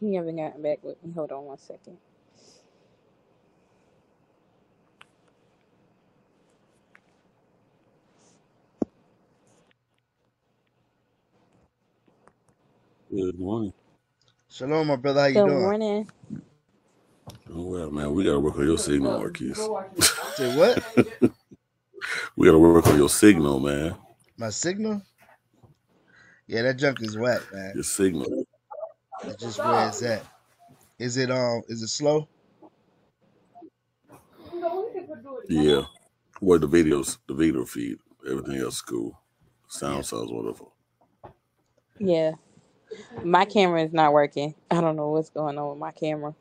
He haven't gotten back with me. Hold on one second. Good morning. Shalom, my brother. How you doing? Good doing? morning. Oh, well, man, we gotta work on your signal, Marquis. Say what? We gotta work on your signal, man. My signal? Yeah, that junk is whack, man. Your signal. It's just where it's at. Is it um? Is it slow? Yeah. What the videos, the video feed, everything else is cool. Sound sounds wonderful. Yeah, my camera is not working. I don't know what's going on with my camera.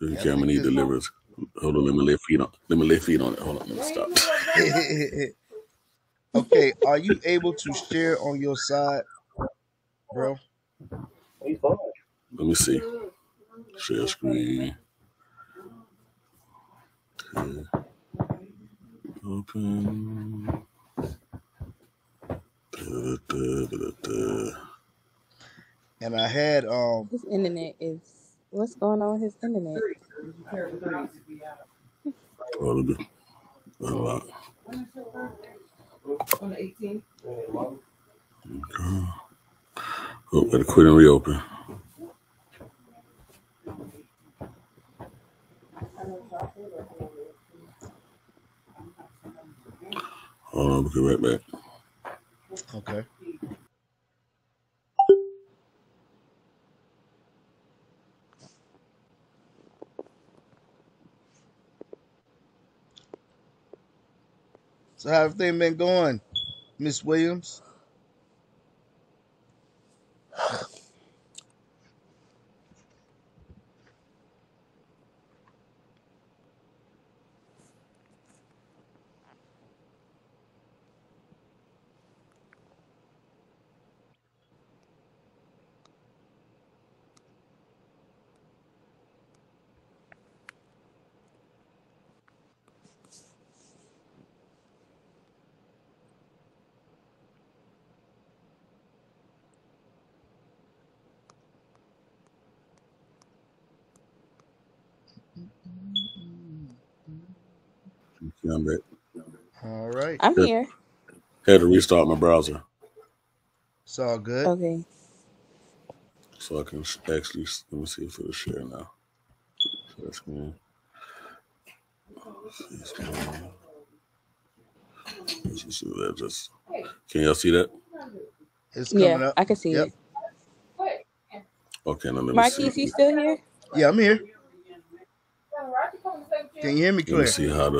Your Yeah, camera think need deliverance. Hold on, let me lay feet on. Let me lay feet on it. Hold on, let me stop. okay, are you able to share on your side, bro? Let me see. Share screen. Okay. Open. Da-da-da-da-da-da. And I had um. His internet is. What's going on with his internet? Oh, let me unlock. Okay. Oh, gotta quit and reopen. Hold on, we'll be right back. Okay. So how everything been going, Miss Williams? Okay, I'm back. All right. I'm here. had to restart my browser It's all good. Okay. so I can sh- actually let me see if it'll share now. Share screen. See screen. Let's just do that. Just can y'all see that? It's coming Yeah, up. I can see Yep. it. Okay, now let me see. Marquis, you still here? Yeah, I'm here. Can you hear me Let me clear? see how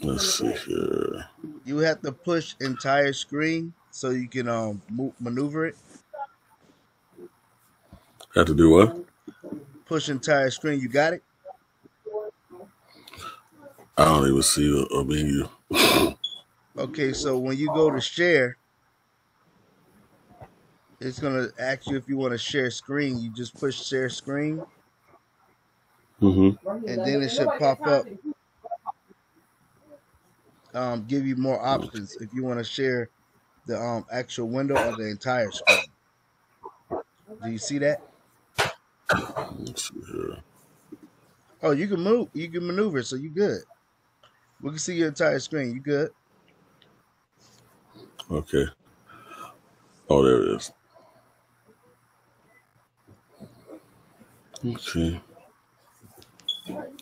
to. Let's see here. You have to push entire screen so you can um move, maneuver it. Have to do what? Push entire screen. You got it. I don't even see a, a menu. Okay, so when you go to share, it's gonna ask you if you want to share screen. You just push share screen, Mm-hmm. and then it should pop up. Um, give you more options if you want to share the um actual window or the entire screen. Do you see that? Let's see here. Oh, you can move. You can maneuver, so you good. We can see your entire screen. You good? Okay. Oh, there it is. Okay.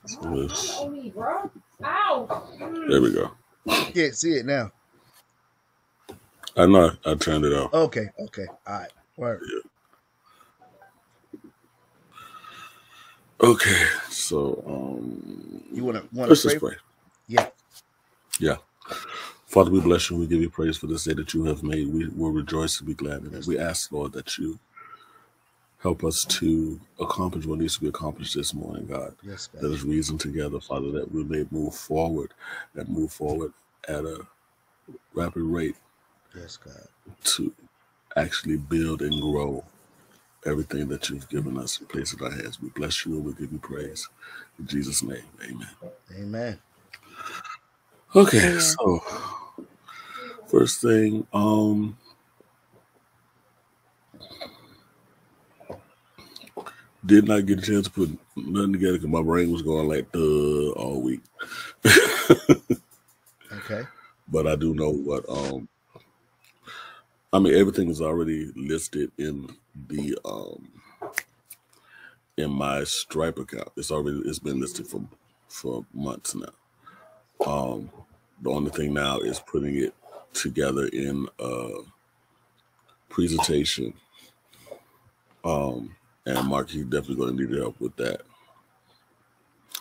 So this. There we go. Can't see it now. I know I, turned it off. Okay. Okay. All right. Word. Okay. So um You wanna let's pray? just pray. Yeah. Yeah. Father, we bless you. We give you praise for this day that you have made. We will rejoice and be glad in it. We ask, Lord, that you help us to accomplish what needs to be accomplished this morning, God. Yes, God. Let us reason together, Father, that we may move forward and move forward at a rapid rate Yes, God. to actually build and grow everything that you've given us and placed in our hands. We bless you and we give you praise. In Jesus' name, amen. Amen. Okay, Amen. so First thing, um, did not get a chance to put nothing together because my brain was going like the all week. Okay. but I do know what um I mean everything is already listed in the um in my Stripe account. It's already it's been listed for for months now. Um the only thing now is putting it together in a presentation. Um and Mark he's definitely gonna need help with that.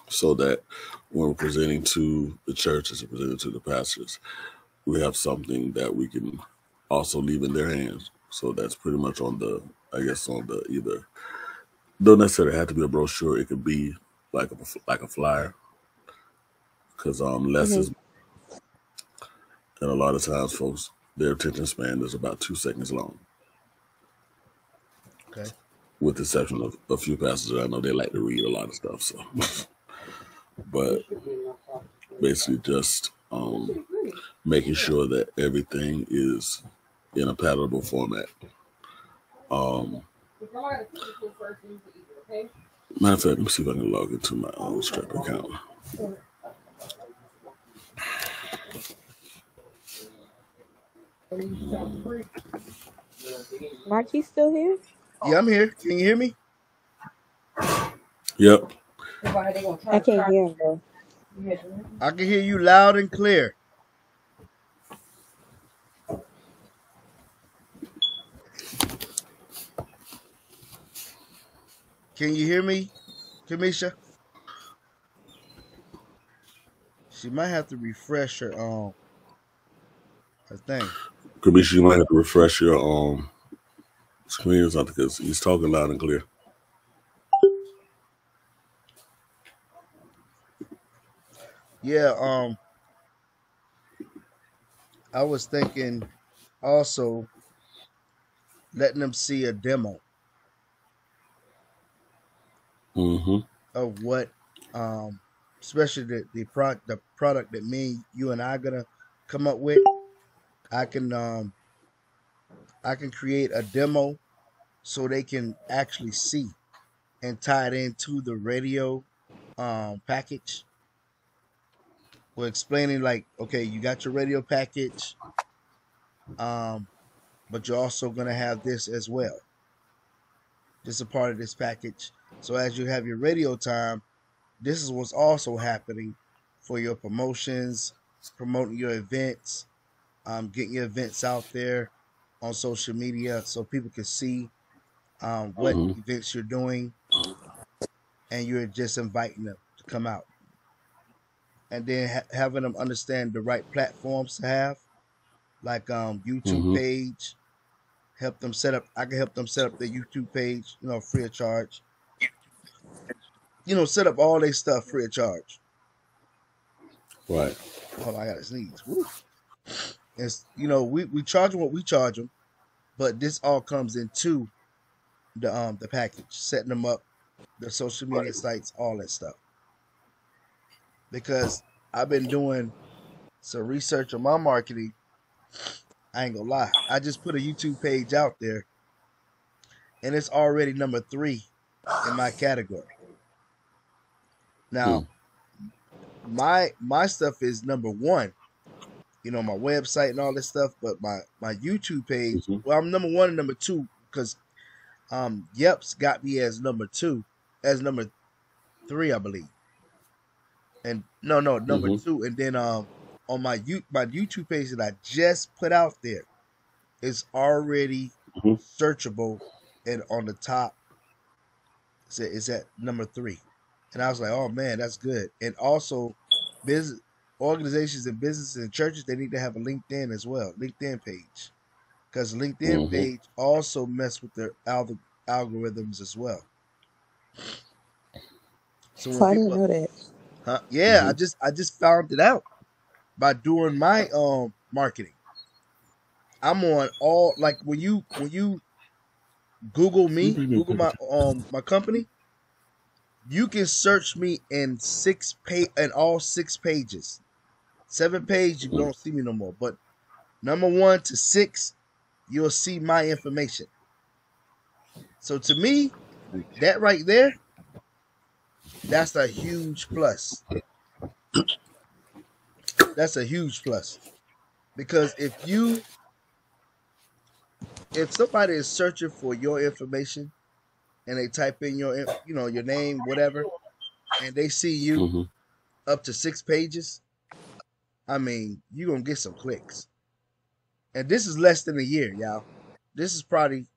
So that when we're presenting to the churches and presenting to the pastors, we have something that we can also leave in their hands. So that's pretty much on the, I guess, on the either. Don't necessarily have to be a brochure. It could be like a like a flyer, because um less hmm is, and a lot of times, folks, their attention span is about two seconds long, Okay. With the exception of a few that I know they like to read a lot of stuff. So, but basically, just um making sure that everything is in a palatable format. Um, matter of fact, let me see if I can log into my own Stripe account. Mark, you still here? Yeah, I'm here. Can you hear me? Yep. I can't hear him though. I can hear you loud and clear. Can you hear me, Kamisha? She might have to refresh her um her thing. Kamisha, you might have to refresh your um screen or something because he's talking loud and clear. Yeah, um I was thinking also letting them see a demo Mm-hmm. of what um especially the the product the product that me you and I are gonna come up with. I can um I can create a demo so they can actually see and tie it into the radio um package. We're explaining like, okay, you got your radio package, um, but you're also gonna have this as well. This is a part of this package. So as you have your radio time, this is what's also happening for your promotions, promoting your events, um, getting your events out there on social media so people can see um, what Mm-hmm. events you're doing, and you're just inviting them to come out, and then ha- having them understand the right platforms to have, like um, YouTube Mm-hmm. page. Help them set up. I can help them set up their YouTube page, you know, free of charge. You know, set up all their stuff free of charge. Right. On, I gotta sneeze. Woo. It's you know we we charge them what we charge them, but this all comes into the um the package, setting them up, the social media sites, all that stuff. Because I've been doing some research on my marketing. I ain't gonna lie, I just put a YouTube page out there, and it's already number three in my category. Hmm. Now my my stuff is number one you know, my website and all this stuff, but my my YouTube page, Mm-hmm. well, I'm number one and number two because um Yelp's got me as number two, as number three, I believe. And no, no, number Mm-hmm. two, and then um on my you my YouTube page that I just put out there, it's already Mm-hmm. searchable and on the top. It's at, it's at number three, and I was like, oh man, that's good. And also, business organizations and businesses and churches they need to have a LinkedIn as well, LinkedIn page, because LinkedIn Mm-hmm. page also mess with their alg- algorithms as well. So So I didn't people, know that. huh, yeah, I Mm-hmm. just I just found it out by doing my um marketing. I'm on all like when you when you Google me, Google my um my company, you can search me in six page in all six pages. Seven page you don't see me no more, but number one to six, you'll see my information. So to me, that right there, that's a huge plus. That's a huge plus. Because if you if somebody is searching for your information and they type in your you know your name whatever and they see you Mm-hmm. up to six pages i mean you're gonna get some clicks and this is less than a year y'all. This is probably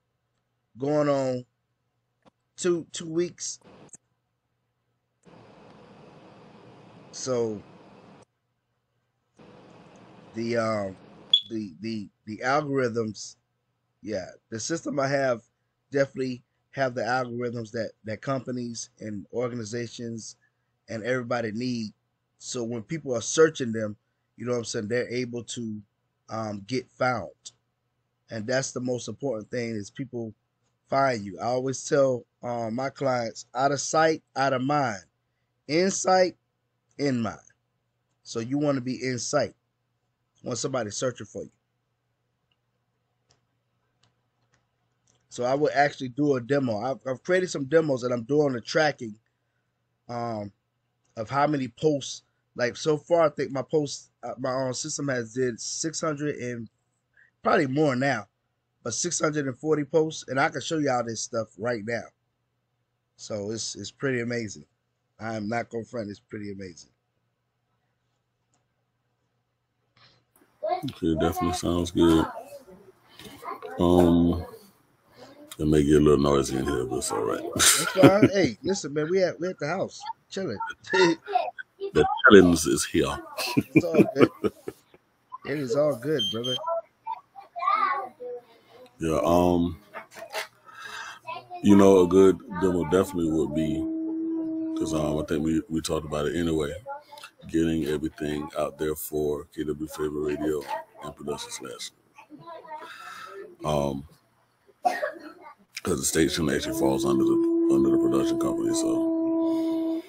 going on two two weeks. So the um the the the algorithms yeah the system i have definitely have the algorithms that that companies and organizations and everybody need. So when people are searching them you know what i'm saying they're able to um, get found. And that's the most important thing is people find you. I always tell um, my clients out of sight out of mind. In sight in mind. So you want to be in sight when somebody's searching for you. So I will actually do a demo. I've, I've created some demos that I'm doing the tracking um, of how many posts. Like so far, I think my post, uh, my own system has did 600 and probably more now, but 640 posts, and I can show you all this stuff right now. So it's it's pretty amazing. I am not gonna front. It's pretty amazing. Okay, definitely sounds good. Um, it may get a little noisy in here, but it's all right. That's hey, listen, man, we at we at the house chilling. the challenge is here. it's all good. It is all good, brother. Yeah. Um. You know, a good demo definitely would be because um, I think we we talked about it anyway. Getting everything out there for KW Favor Radio and Production Slash. Um, because the station actually falls under the under the production company, so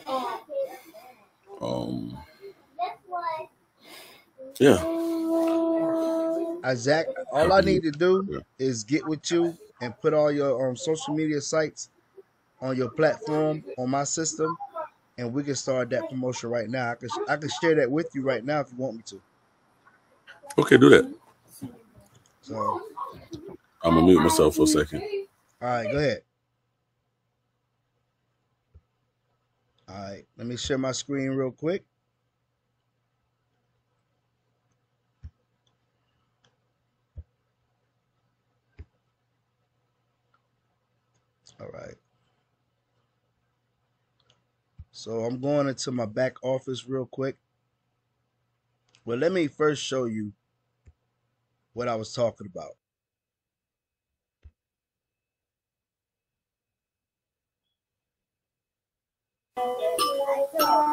um, yeah. Isaac, all I need to Yeah. do is get with you and put all your um, social media sites on your platform on my system, and we can start that promotion right now. I can I can share that with you right now if you want me to. Okay, do that. So, I'm gonna mute myself for a second. all right, go ahead. All right, let me share my screen real quick. All right. So I'm going into my back office real quick. Well, let me first show you what I was talking about.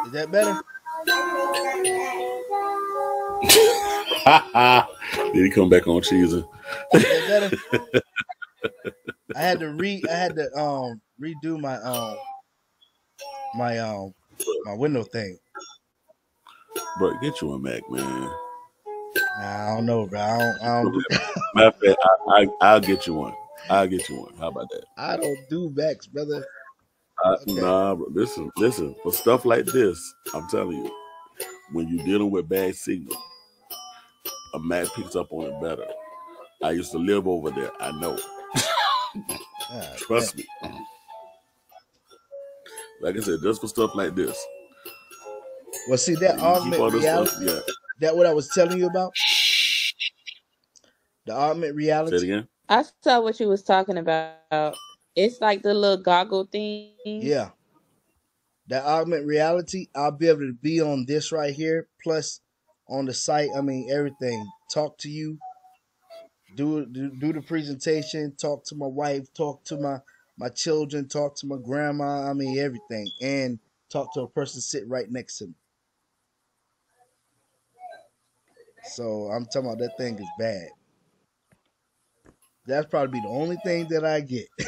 Is that better? Did he come back on cheesing? Is that better? I had to re I had to um redo my um my um my window thing. Bro, get you a Mac, man. I don't know, bro. I don't, I don't do Matter of fact, I, I, I'll get you one. I'll get you one. How about that? I don't do Macs, brother. I, Okay. Nah, bro. Listen, listen. For stuff like this, I'm telling you, when you're dealing with bad signal, a Mac picks up on it better. I used to live over there. I know. Ah, Trust me. Like I said, just for stuff like this. Well, see that You keep all augmented reality. stuff. Yeah. That what I was telling you about. The augmented Say it reality. again. I saw what you was talking about. It's like the little goggle thing. Yeah, that augmented reality. I'll be able to be on this right here, plus on the site. I mean, everything. Talk to you. Do do, do the presentation. Talk to my wife. Talk to my my children. Talk to my grandma. I mean, everything, and talk to a person sitting right next to me. So I'm talking about that thing is bad. That's probably be the only thing that I get.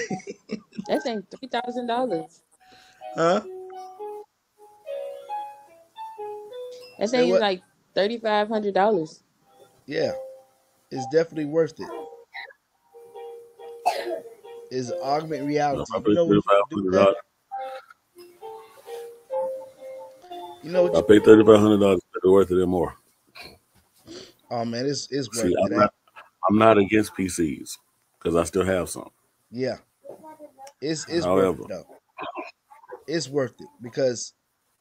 that thing three thousand dollars. huh? That thing is like thirty five hundred dollars. Yeah. It's definitely worth it. Is augmented reality. I You pay know what you do? You know what I pay thirty five hundred dollars. It's worth it and more. oh man, it's it's worth See, it. I'm not I'm not against PCs because I still have some. Yeah. It's it's worth it though. It's worth it because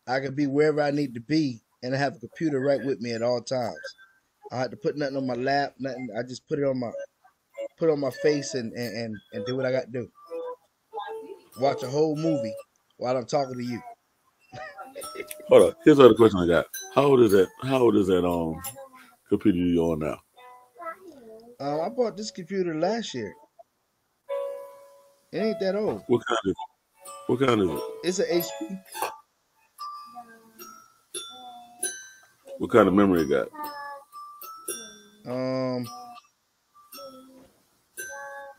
I can be wherever I need to be and I have a computer right with me at all times. I had to put nothing on my lap, nothing. I just put it on my put it on my face and and, and, and do what I got to do. Watch a whole movie while I'm talking to you. hold on. Here's another question I got. How old is that? How old is that um computer you on now? Um, I bought this computer last year. It ain't that old. What kind is it? What kind is it? It's an HP. What kind of memory it got? Um,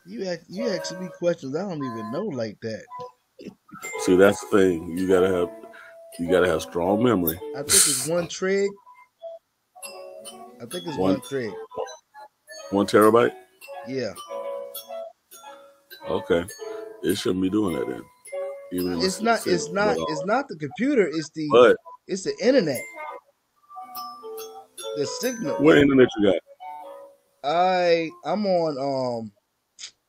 you ask, you asking me questions I don't even know like that. See, that's the thing. You gotta have you gotta have strong memory. I think it's one trig. I think it's One one trig. one terabyte. Yeah, Okay, it shouldn't be doing that then. Even it's not. says- It's not. Uh, It's not the computer. It's the. but It's the internet. The signal. what internet you got? I I'm on um,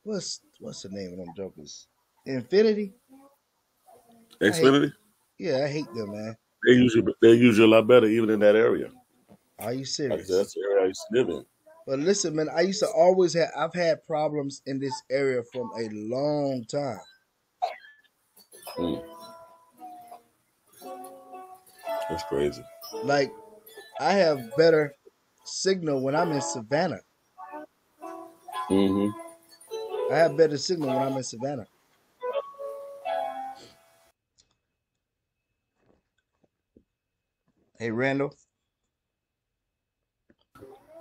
what's what's the name of them jokers? Xfinity. I hate. Yeah, I hate them, man. They usually they usually a lot better even in that area. Are you Like serious? that's the area I used to live in. But listen, man, I used to always have. I've had problems in this area from a long time. Mm, that's crazy. Like I have better signal when I'm in Savannah. Hmm I have better signal when I'm in Savannah. Hey, Randall.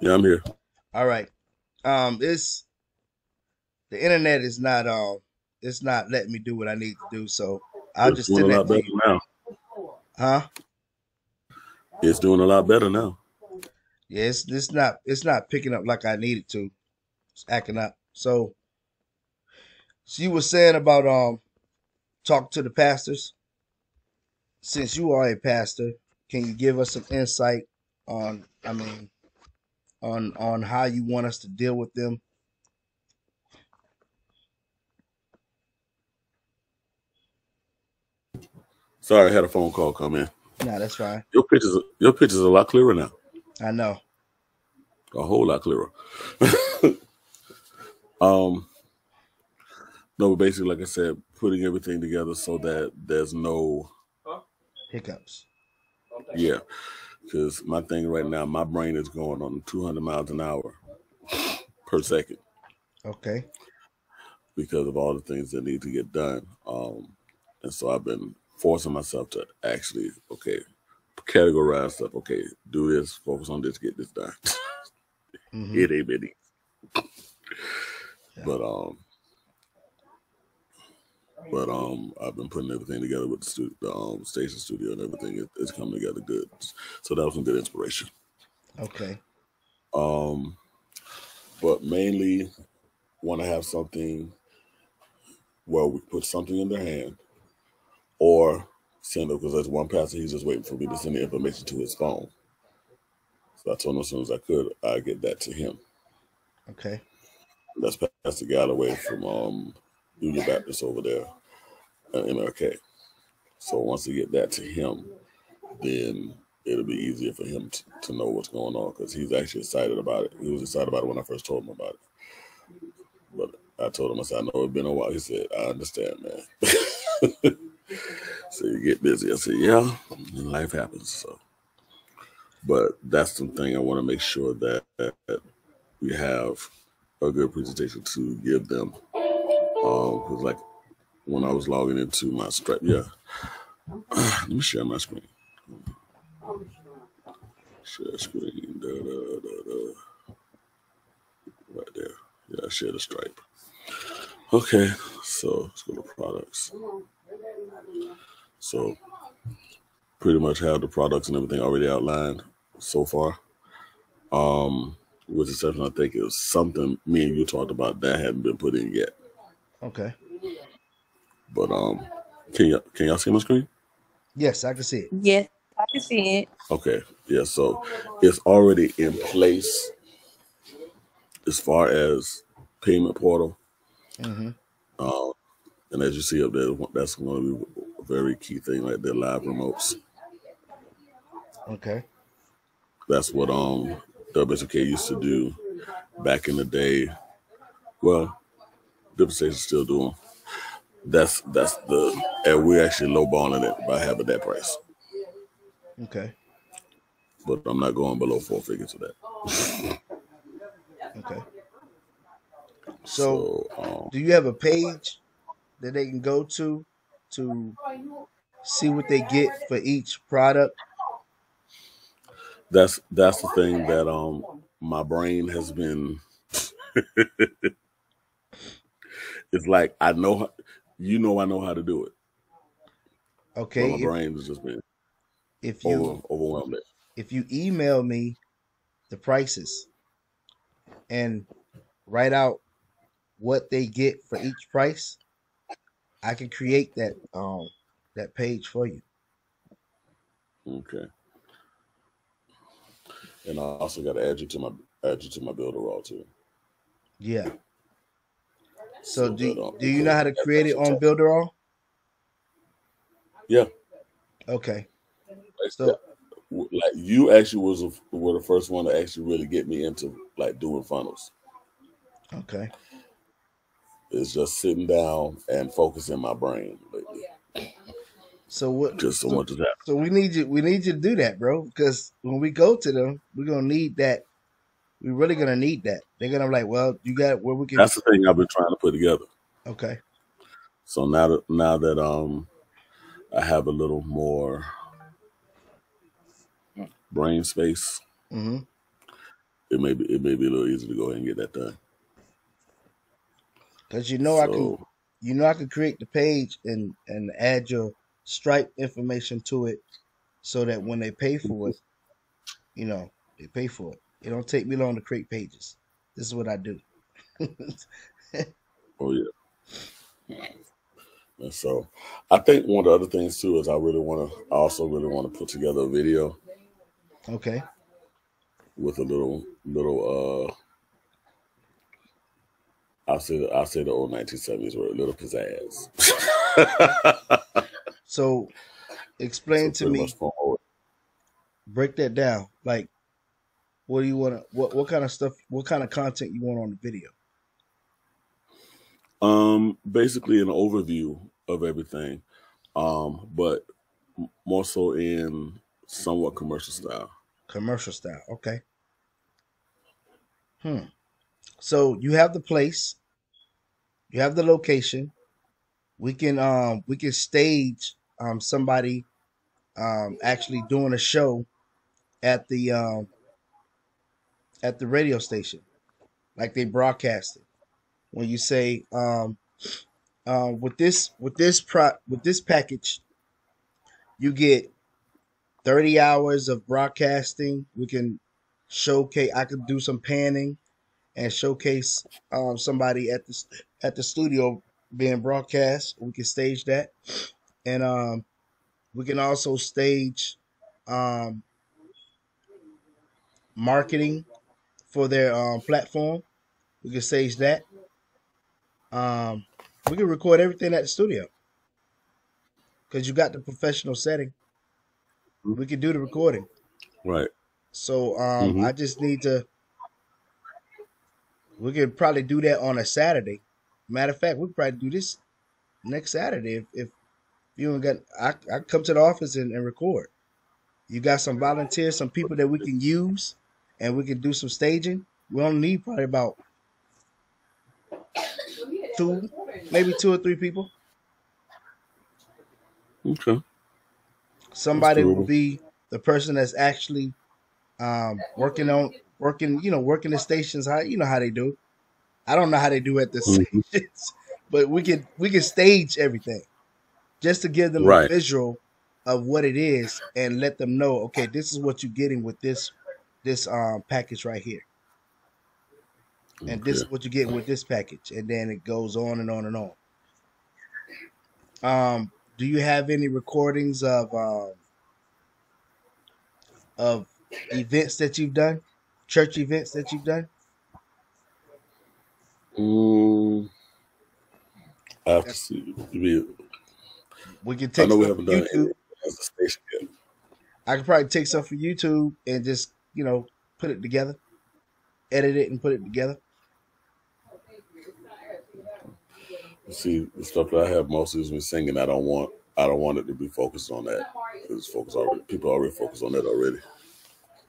Yeah, I'm here. All right. Um, it's the internet is not um, it's not letting me do what I need to do. So I'll It's just doing send a that to you. now. Huh? It's doing a lot better now. Yeah, it's it's not it's not picking up like I need it to. Acting up. So, so you were saying about um, talk to the pastors. Since you are a pastor, can you give us some insight on? I mean, on on how you want us to deal with them? Sorry, I had a phone call come in. No, that's fine. Your pictures, your pictures are a lot clearer now. I know. A whole lot clearer. um, no, but basically, like I said, putting everything together so that there's no, Hiccups. yeah, because my thing right now, my brain is going on 200 miles an hour per second Okay. because of all the things that need to get done. Um, and so I've been forcing myself to actually, okay, categorize stuff. Okay, do this, focus on this, get this done. hmm it ain't been easy. But um, but um, I've been putting everything together with the, stu- the um station studio and everything. It, it's coming together good. So that was some good inspiration. Okay. Um, but mainly want to have something where we put something in their hand or send it because there's one pastor he's just waiting for me to send the information to his phone. So I told him as soon as I could, I get that to him. Okay. That's Pastor Galloway from um, Union Baptist over there at MLK. So once we get that to him, then it'll be easier for him to, to know what's going on because he's actually excited about it. He was excited about it when I first told him about it. But I told him, I said, I know it's been a while. He said, I understand, man. so you get busy. I said, yeah, and life happens. So, but that's the thing I want to make sure that, that we have a good presentation to give them. Um, cause like when I was logging into my Stripe, yeah. Let me share my screen. Share screen. Da, da, da. Right there. Yeah, I share the Stripe. Okay, so let's go to products. So pretty much have the products and everything already outlined so far. Um, with the exception, I think it was something me and you talked about that hadn't been put in yet. Okay. But um, can you can y'all see my screen? Yes, I can see it. Yes, I can see it. Okay, yeah. So it's already in place as far as payment portal. Mm-hmm. Uh, and as you see up there, that's going to be a very key thing right there. Live remotes. Okay. That's what um WSK used to do back in the day. Well, different stations still doing. That's that's the and we're actually lowballing it by having that price. Okay. But I'm not going below four figures of that. Okay. So, So um, do you have a page that they can go to to see what they get for each product? That's that's the thing that um my brain has been it's like I know you know I know how to do it. But Okay. my If, brain has just been if over you overwhelmed. It. if you email me the prices and write out what they get for each price, I can create that um that page for you. Okay. And I also got to add you to my add you to my Builderall too. Yeah. So So do um, do you know how to create it on tech- Builderall? Yeah. Okay. Like, So like you actually was a, were the first one to actually really get me into like doing funnels. okay. It's just sitting down and focusing my brain lately. So what Just so so much of that. so we need you we need you to do that, bro. Because when we go to them, we're gonna need that. We're really gonna need that. They're gonna be like, well, you got where we can. That's the thing I've been trying to put together. Okay. So now that now that um I have a little more brain space, Mm-hmm. it may be it may be a little easier to go ahead and get that done. Because you know I can you know I can create the page and and add your Stripe information to it, so that when they pay for it, you know they pay for it. It don't take me long to create pages. This is what I do. oh yeah. And so I think one of the other things too is I really want to I also really want to put together a video okay. with a little little uh I'll say the I'll say the old nineteen seventies word, a little pizzazz. So explain so to me, break that down. Like, what do you want to? What what kind of stuff? What kind of content you want on the video? Um basically an overview of everything. Um but more so in somewhat commercial style. Commercial style. Okay. Hmm. So you have the place, you have the location. We can um we can stage um somebody um actually doing a show at the um at the radio station, like they broadcast it. When you say um uh, with this with this pro with this package, you get 30 hours of broadcasting. We can showcase. I could do some panning and showcase um, somebody at the at the studio being broadcast. We can stage that, and um, we can also stage um, marketing for their um, platform. We can stage that. Um, we can record everything at the studio because you got the professional setting. We can do the recording. Right. So um, Mhm. I just need to. We could probably do that on a Saturday. Matter of fact, we probably do this next Saturday if, if you ain't got. I I come to the office and, and record. You got some volunteers, some people that we can use, and we can do some staging. We only need probably about two, maybe two or three people. Okay. Somebody will be the person that's actually um, working on working, you know, working the stations. How you know how they do. I don't know how they do at the Mhm. stations, but we can we can stage everything just to give them a visual of what it is and let them know. Okay, this is what you're getting with this this um, package right here. and this is what you get with this package, and then it goes on and on and on. Um, do you have any recordings of um, of events that you've done, church events that you've done? Mm, I have to see. We, We can I take know we haven't done YouTube. it as a station yet. I could probably take stuff from YouTube and just you know put it together, edit it and put it together. See, the stuff that I have mostly is me singing. I don't want. I don't want it to be focused on that. It's focused already. People already focused on that already.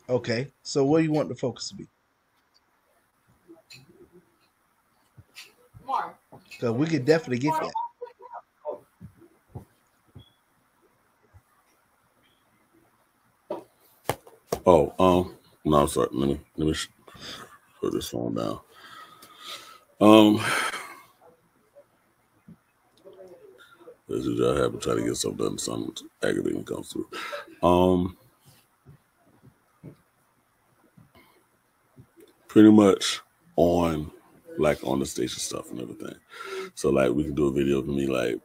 Okay, so what do you want the focus to be? Because we could definitely get that. Oh, um, no, I'm sorry. Let me let me put this phone down. Um, as usual, I have been trying to get something done. Something aggravating comes through. Um, pretty much on like on the station stuff and everything. So like we can do a video of me like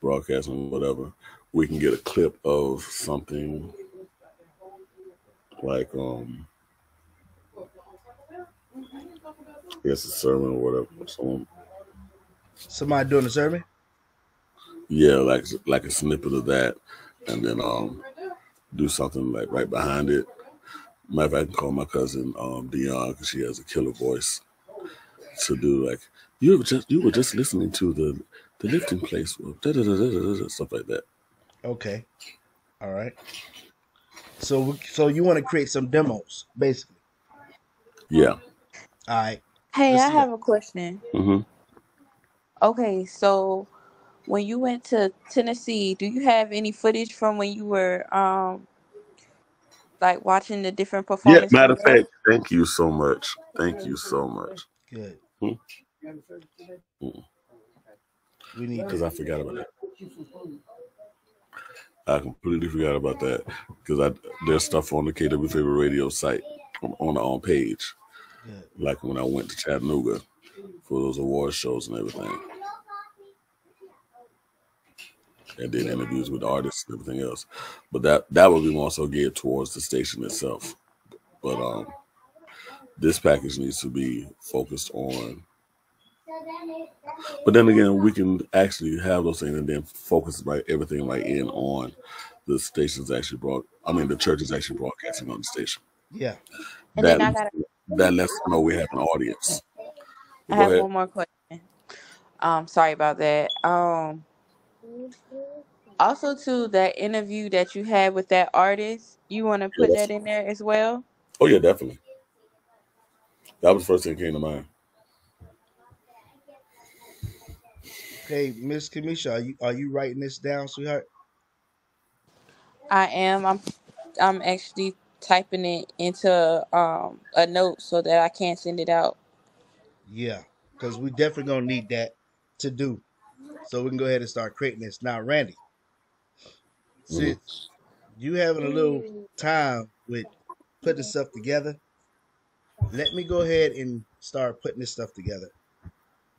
broadcasting whatever. We can get a clip of something like um I guess a sermon or whatever. Someone Somebody doing a sermon? yeah, like like a snippet of that and then um do something like right behind it. Matter of fact, I can call my cousin um Dion because she has a killer voice to do like you were just you were just listening to the the lifting place da, stuff like that. Okay, all right. So we- so you want to create some demos, basically? Yeah. All right. Hey, Let's I do that. have a question. hmm Okay, so when you went to Tennessee, do you have any footage from when you were um like watching the different performances? Yeah. performance Matter of fact, thank you so much. Thank you so much. Good. Hmm? We need Because I forgot about that. I completely forgot about that because I there's stuff on the KW favorite radio site on, on our own page. Like when I went to Chattanooga for those award shows and everything, and did interviews with artists and everything else. But that that would be more so geared towards the station itself. But um, this package needs to be focused on. But then again, we can actually have those things and then focus right everything like in on the station's actually brought. I mean, the church is actually broadcasting on the station. Yeah. And That then I that lets them know we have an audience. I Go have ahead. one more question. Um, sorry about that. Um, also to that interview that you had with that artist, you want to put that's, that in there as well? oh yeah, definitely. That was the first thing that came to mind. Okay, Miss Kamisha, are you are you writing this down, sweetheart? I am. I'm. I'm actually typing it into um a note so that I can send it out. Yeah, because we definitely gonna need that to do, so we can go ahead and start creating this. Now, Randy, hmm since you having a little time with putting stuff together, let me go ahead and start putting this stuff together,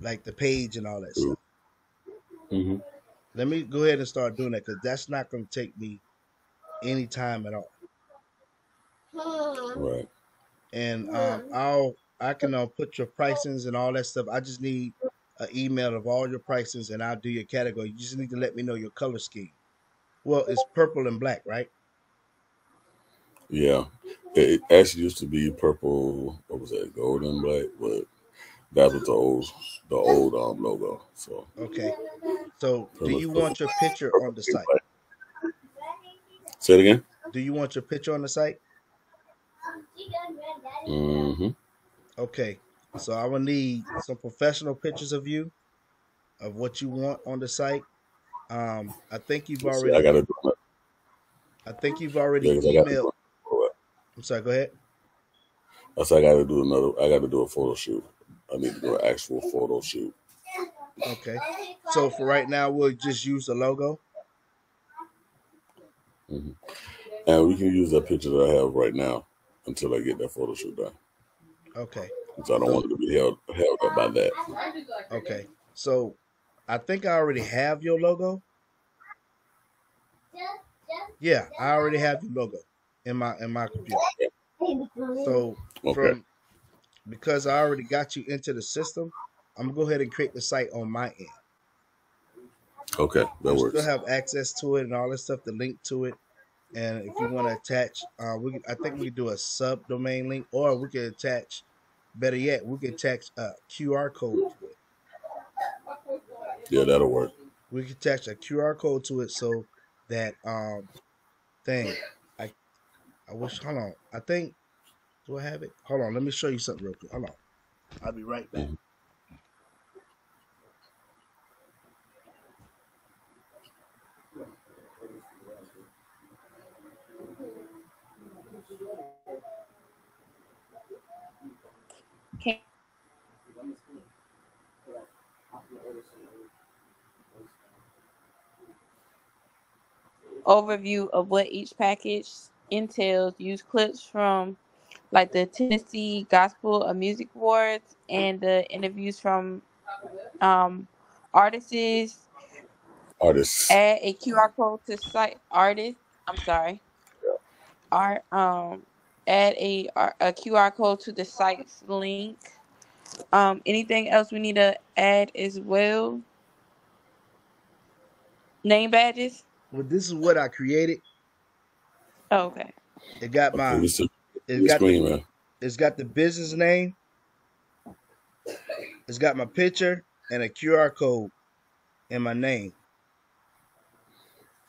like the page and all that stuff. Hmm Let me go ahead and start doing that because that's not gonna take me any time at all. Right. and um, I'll I can uh, put your pricings and all that stuff. I just need an email of all your pricings, and I'll do your category. You just need to let me know your color scheme. Well, it's purple and black, right? Yeah. It, it actually used to be purple. What was that? Gold and black, but that was the old the old um logo. So Okay. So, do you want your picture on the site? Say it again. Do you want your picture on the site? hmm Okay. So I will need some professional pictures of you, of what you want on the site. Um, I think you've Let's see. I gotta do another. I think you've Yeah, emailed. I'm sorry. Go ahead. I said I got to do another. I got to do a photo shoot. I need to do an actual photo shoot. Okay. So for right now, we'll just use the logo. hmm And we can use that picture that I have right now until I get that photo shoot done. Okay. So I don't So want it to be held held up by that. okay, so I think I already have your logo. Yeah, I already have your logo in my in my computer. So Okay. from because I already got you into the system, I'm gonna go ahead and create the site on my end. Okay. That works. You still have access to it and all this stuff, the link to it. And if you want to attach, uh, we can, I think we can do a subdomain link, or we can attach. Better yet, we can attach a QR code to it. Yeah, that'll work. We can attach a QR code to it so that um thing. I I wish. Hold on. I think. Do I have it? Hold on. Let me show you something real quick. Hold on. I'll be right back. Mhm. Overview of what each package entails. Use clips from like the Tennessee Gospel of Music Awards and the interviews from um, artists. Artists. Add a QR code to site artists. I'm sorry. Yeah. Art. Um. Add a a QR code to the site's link. Um. Anything else we need to add as well? Name badges. Well, this is what I created. Oh, okay. It got Okay, my. we see It the got the. screen, man. It's got the business name. It's got my picture and a QR code and my name.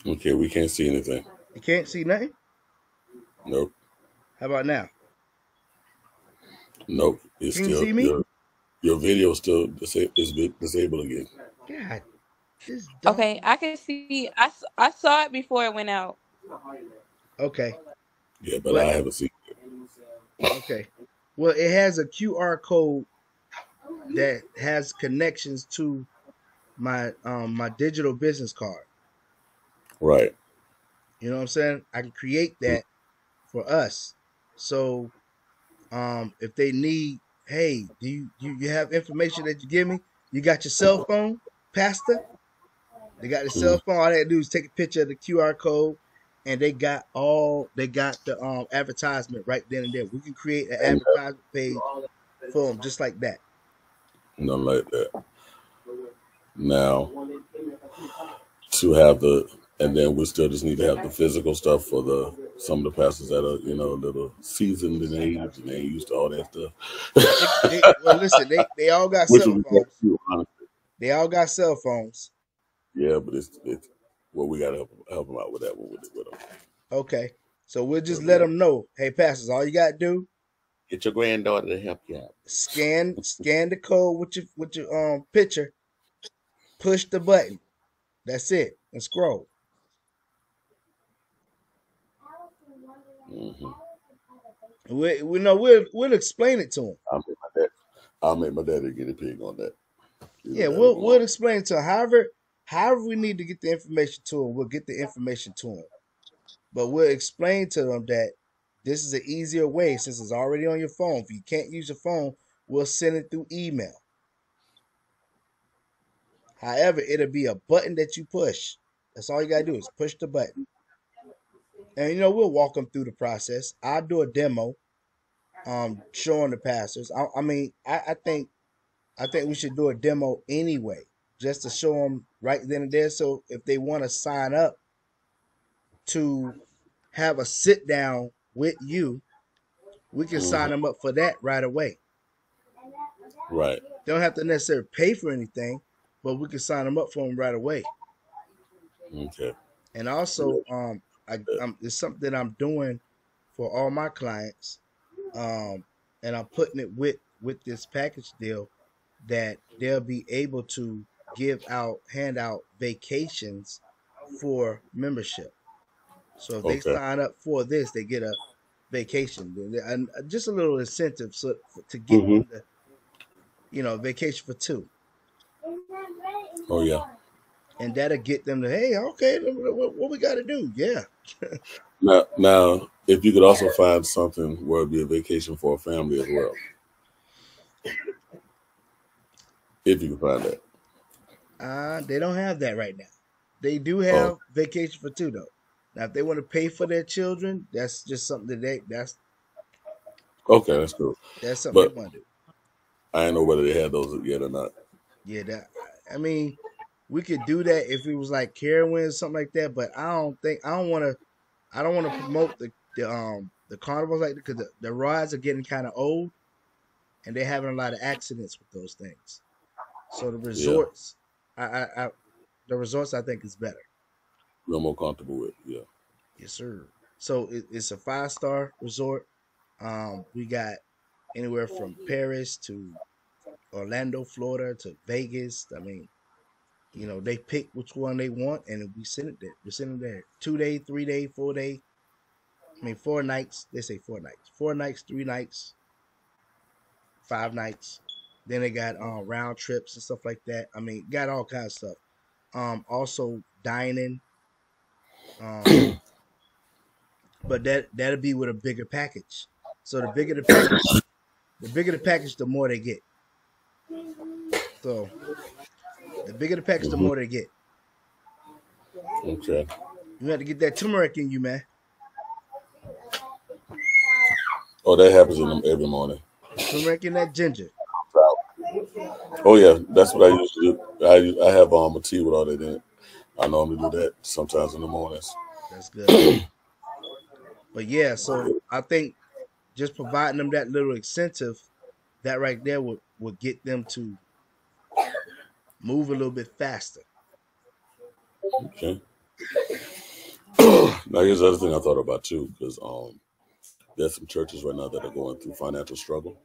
Okay, we can't see anything. You can't see nothing. Nope. How about now? Nope. It's Can you still see me? your your video still disa- is bi- disabled again. God. Okay, I can see. I, I saw it before it went out. Okay. Yeah, but I haven't seen it. Okay. Well, it has a QR code that has connections to my um my digital business card. Right. You know what I'm saying? I can create that for us. So um if they need, hey, do you you, you have information that you give me? You got your cell phone, Pastor? They got the cell phone. All they do is take a picture of the QR code and they got all they got the um advertisement right then and there. We can create an advertisement page for them just like that. Nothing like that. Now to have the and then we still just need to have the physical stuff for the some of the pastors that are, you know, a little seasoned in age and they used to all that stuff. they, well, listen, they, they all got Which cell phones. too. They all got cell phones. Yeah, but it's it's well we gotta help help them out with that one with, with them. Okay, so we'll just let them know. Hey, pastors, all you gotta do get your granddaughter to help you out. scan scan the code with your with your um picture, push the button. That's it, and scroll. hmm We we know we'll we'll explain it to him. I'll make my dad. I'll make my daddy get a pig on that. Yeah, we'll we'll explain it to them. However, however we need to get the information to them, we'll get the information to them. But we'll explain to them that this is an easier way since it's already on your phone. If you can't use your phone, we'll send it through email. However, it'll be a button that you push. That's all you gotta do is push the button. And you know, we'll walk them through the process. I'll do a demo, um, showing the pastors. I, I mean, I, I think I think we should do a demo anyway, just to show them right then and there. So if they want to sign up to have a sit down with you, we can sign hmm them up for that right away. Right. They don't have to necessarily pay for anything, but we can sign them up for them right away. Okay. And also, um, I, I'm, it's something that I'm doing for all my clients, um, and I'm putting it with with this package deal that they'll be able to give out hand out vacations for membership. So if they sign up for this, they get a vacation and and just a little incentive so to get hmm the, you know vacation for two, Oh yeah. and that'll get them to hey okay what, what we got to do yeah Now, now, if you could also find something where it'd be a vacation for a family as well. If you can find that. Uh, they don't have that right now. They do have Oh, vacation for two though. Now, if they want to pay for their children, that's just something that they that's okay, that's cool. that's something But they want to do. I didn't know whether they had those yet or not. Yeah, that I mean, we could do that if it was like Carowinds, or something like that. But I don't think I don't want to. I don't want to promote the, the um the carnivals like because the, the rides are getting kind of old, and they're having a lot of accidents with those things. So the resorts, I, I, I the resorts I think is better. we're more comfortable with. Yeah. Yes, sir. So it, it's a five star resort. Um, we got anywhere from Paris to Orlando, Florida to Vegas. I mean, you know, they pick which one they want, and we send it there. We send it there. Two day, three day, four day. I mean, four nights. They say four nights. Four nights, three nights, five nights. Then they got um, round trips and stuff like that. I mean, got all kinds of stuff. Um, also dining. Um, but that that'll be with a bigger package. So the bigger the package, the bigger the package, the more they get. So the bigger the package, the hmm more they get. Okay. You have to get that turmeric in you, man. Oh, that happens in them every morning. Turmeric and that ginger. Oh yeah, that's what I used to do. I I have um a tea with all that in it. I normally do that sometimes in the mornings. That's good. But yeah, so I think just providing them that little incentive, that right there would, would get them to move a little bit faster. Okay. now here's the other thing I thought about too, because um there's some churches right now that are going through financial struggle.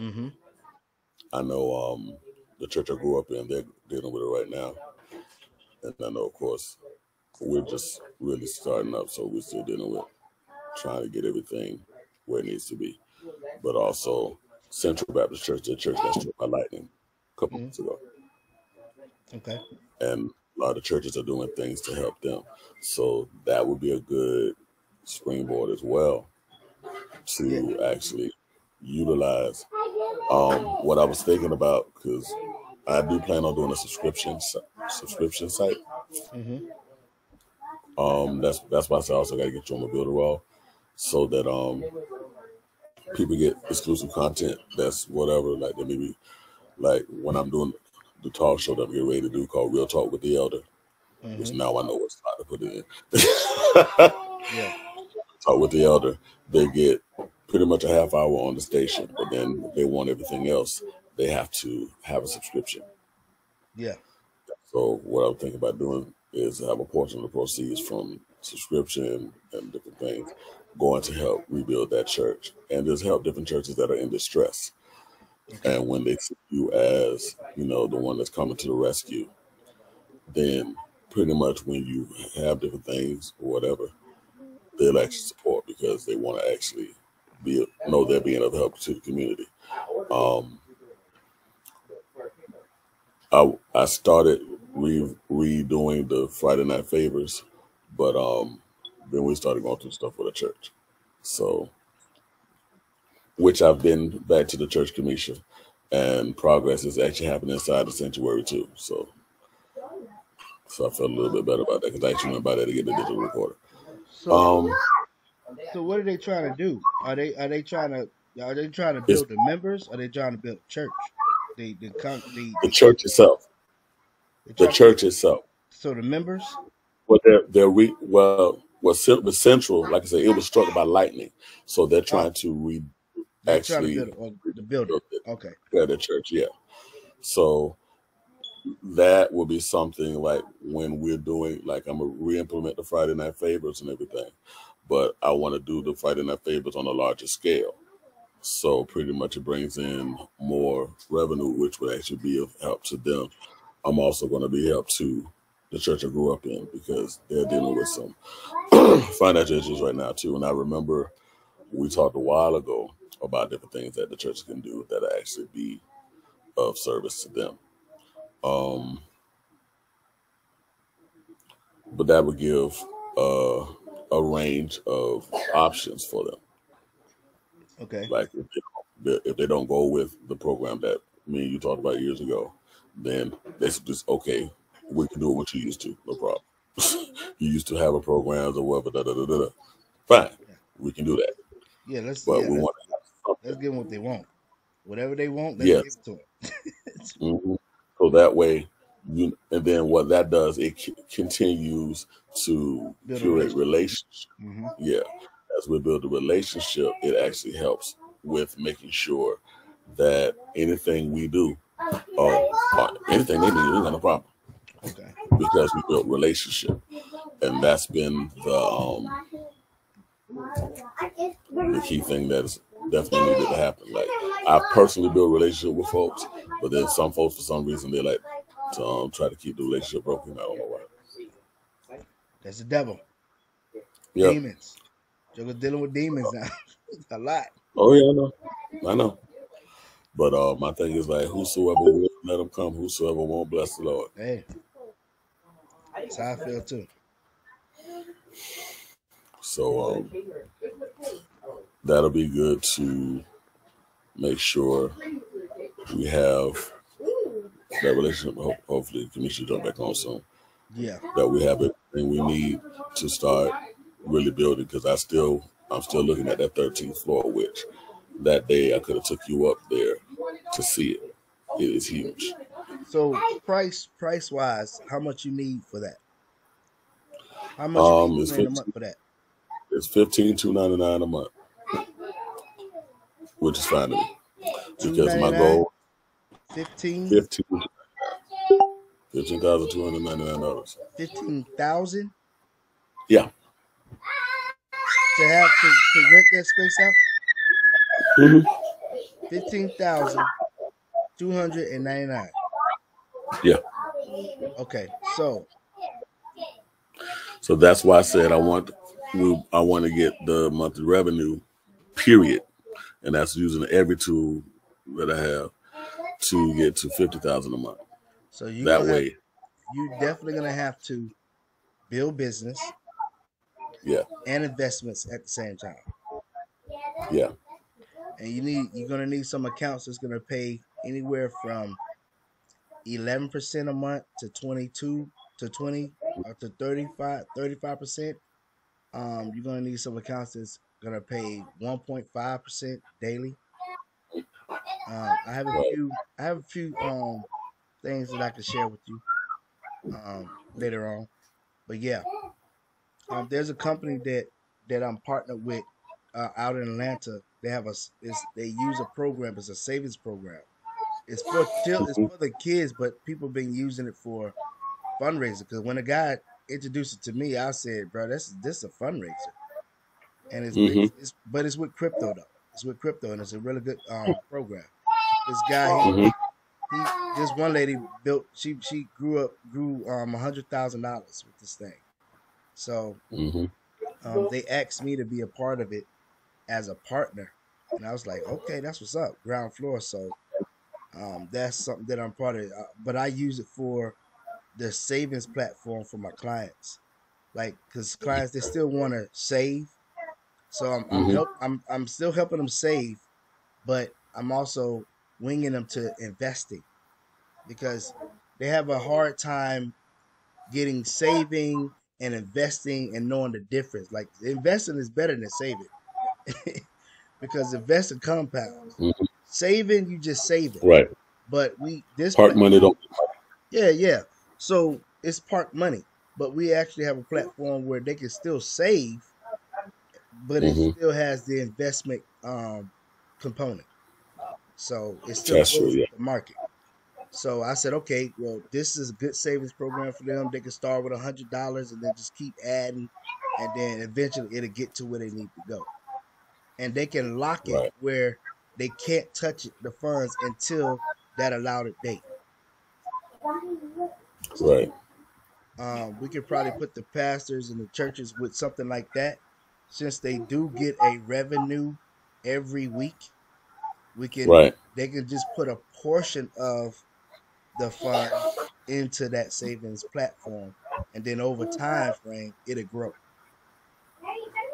Mm-hmm. I know um the church I grew up in, they're dealing with it right now. And I know of course we're just really starting up, so we're still dealing with trying to get everything where it needs to be. But also Central Baptist Church, the church that struck by lightning a couple hmm months ago. Okay. And a lot of churches are doing things to help them. So that would be a good springboard as well to actually utilize um, what I was thinking about because I do plan on doing a subscription subscription site. Mm-hmm. Um, that's that's why I said I also got to get you on the Builderall so that um people get exclusive content. That's whatever like that maybe like when I'm doing the talk show that I'm getting ready to do called Real Talk with the Elder, which Mm-hmm. now I know what slot to put it in. Yeah. Talk with the Elder. They get pretty much a half hour on the station, but then if they want everything else, they have to have a subscription. Yeah. So what I'm thinking about doing is have a portion of the proceeds from subscription and different things going to help rebuild that church and just help different churches that are in distress. Okay. And when they see you as, you know, the one that's coming to the rescue, then pretty much when you have different things or whatever, they'll actually support because they want to actually be know they're being of help to the community. Um, I I started re- redoing the Friday night favors, but um, then we started going through stuff with the church. So, which I've been back to the church commission, and progress is actually happening inside the sanctuary too. So, so I felt a little bit better about that because I actually went by there to get the digital recorder. Um, so what are they trying to do? Are they are they trying to are they trying to it's build the members? Are they trying to build a church? They the con the the church itself. The church itself. so the members. Well, they're they're re, well, the central, like I said, it was struck by lightning, so they're Oh, trying to re they're trying to actually build the building. Okay. yeah, the church. Yeah, so that will be something like when we're doing, like I'm gonna re-implement the Friday night favors and everything, but I want to do the Friday night favors on a larger scale. So pretty much it brings in more revenue, which would actually be of help to them. I'm also going to be help to the church I grew up in because they're dealing with some financial issues right now too. And I remember we talked a while ago about different things that the church can do that actually be of service to them. Um, but that would give uh, a range of options for them. Okay. Like if they, if they don't go with the program that me and you talked about years ago, then that's just okay. We can do what you used to, no problem. you used to have a program or whatever, da, da, da, da, da. Fine, we can do that. Yeah, let's. But yeah, we let's, want let's give them what they want. Whatever they want, let's Yes. give it to them. Mhm. So that way, you and then what that does, it c- continues to Build a curate relationships. hmm Yeah, as we build a relationship, it actually helps with making sure that anything we do, or, or anything they need, we got no problem Okay. because we built relationship, and that's been the um, the key thing that's definitely needed to happen. Like I personally build relationship with folks, but then some folks for some reason they're like to um, try to keep the relationship broken. I don't know why. That's the devil. Yeah. Demons. Joker's dealing with demons now. a lot. Oh yeah, I know. I know. But uh, my thing is like, whosoever will let them come, whosoever won't bless the Lord. Hey. That's how I feel too. So um, that'll be good to make sure we have that relationship. Ho- hopefully, Kamisha jump back on soon. Yeah. That we have everything we need to start really building. Because I still, I'm still looking at that 13th floor, which that day I could have took you up there to see it. It is huge. So price price wise, how much you need for that? How much Um, you it's need a 15 month for that? It's fifteen two ninety nine a month, which is fine to me because my goal Fifteen fifteen fifteen thousand two hundred ninety nine dollars. fifteen thousand Yeah. to have to, to rent that space out? Mm-hmm. Fifteen thousand two hundred and ninety nine. Yeah. Okay, so So that's why I said I want we I want to get the monthly revenue, period, and that's using every tool that I have to get to fifty thousand a month. so you That gonna have- way, you definitely gonna have to build business yeah, and investments at the same time. yeah, and you need you're gonna need some accounts that's gonna pay anywhere from eleven percent a month to twenty two to twenty or to 35 percent. Um, you're gonna need some accounts that's gonna pay one point five percent daily. Um, I have a few I have a few um things that I can share with you um later on. But yeah. Um, there's a company that that I'm partnered with uh, out in Atlanta. They have a they use a program. It's a savings program. It's for still it's for the kids, but people been using it for fundraising. Because when a guy introduced it to me, I said, "Bro, this this is a fundraiser," and it's, Mhm. it's, it's but it's with crypto though. It's with crypto, and it's a really good um, program. This guy, he, Mhm. he this one lady built. She she grew up grew um a hundred thousand dollars with this thing. So hmm um, they asked me to be a part of it as a partner, and I was like, okay, that's what's up, ground floor. So um, that's something that I'm part of. Uh, but I use it for the savings platform for my clients, like because clients they still want to save. So I'm I'm, Mhm. help, I'm I'm still helping them save, but I'm also winging them to investing because they have a hard time getting saving and investing and knowing the difference. Like investing is better than saving because investing compounds. Mhm. Saving, you just save it. right. But we this part money don't. yeah, yeah. So it's part money, but we actually have a platform where they can still save, but it Mhm. still has the investment um, component. So it still That's goes true, yeah. the market. So I said, okay, well, this is a good savings program for them. They can start with a hundred dollars and then just keep adding, and then eventually it'll get to where they need to go, and they can lock it Right. where they can't touch it, the funds until that allowed date. Right. Um, we could probably put the pastors and the churches with something like that, since they do get a revenue every week. We can Right. they can just put a portion of the fund into that savings platform, and then over time frame it'll grow.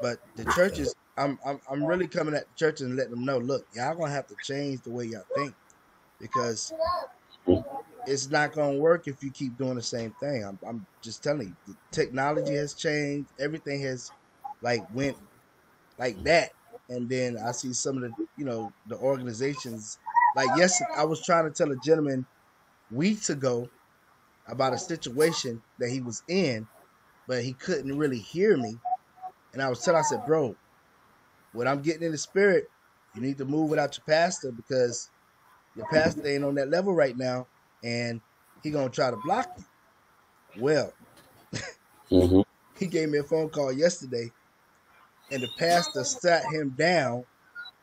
But the churches I'm I'm I'm really coming at the church and letting them know, look, y'all gonna have to change the way y'all think because it's not gonna work if you keep doing the same thing. I'm I'm just telling you, the technology has changed, everything has like went like that. And then I see some of the you know the organizations like yes, I was trying to tell a gentleman weeks ago about a situation that he was in, but he couldn't really hear me. And I was telling, I said, bro, when I'm getting in the spirit, you need to move without your pastor because your pastor ain't on that level right now, and he gonna try to block you. Well, hmm he gave me a phone call yesterday, and the pastor sat him down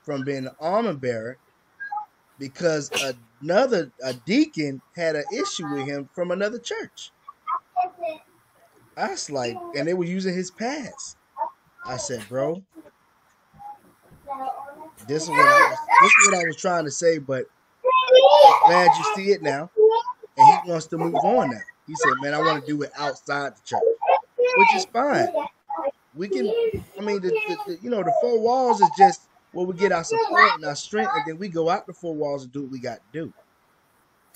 from being an armor bearer because another a deacon had an issue with him from another church. I was like, and they were using his pass. I said, bro, this is what I was, this is what I was trying to say, but I'm glad you see it now. And he wants to move on now. He said, man, I want to do it outside the church, which is fine. We can, I mean, the, the, the you know, the four walls is just where we get our support and our strength, and then we go out the four walls and do what we got to do.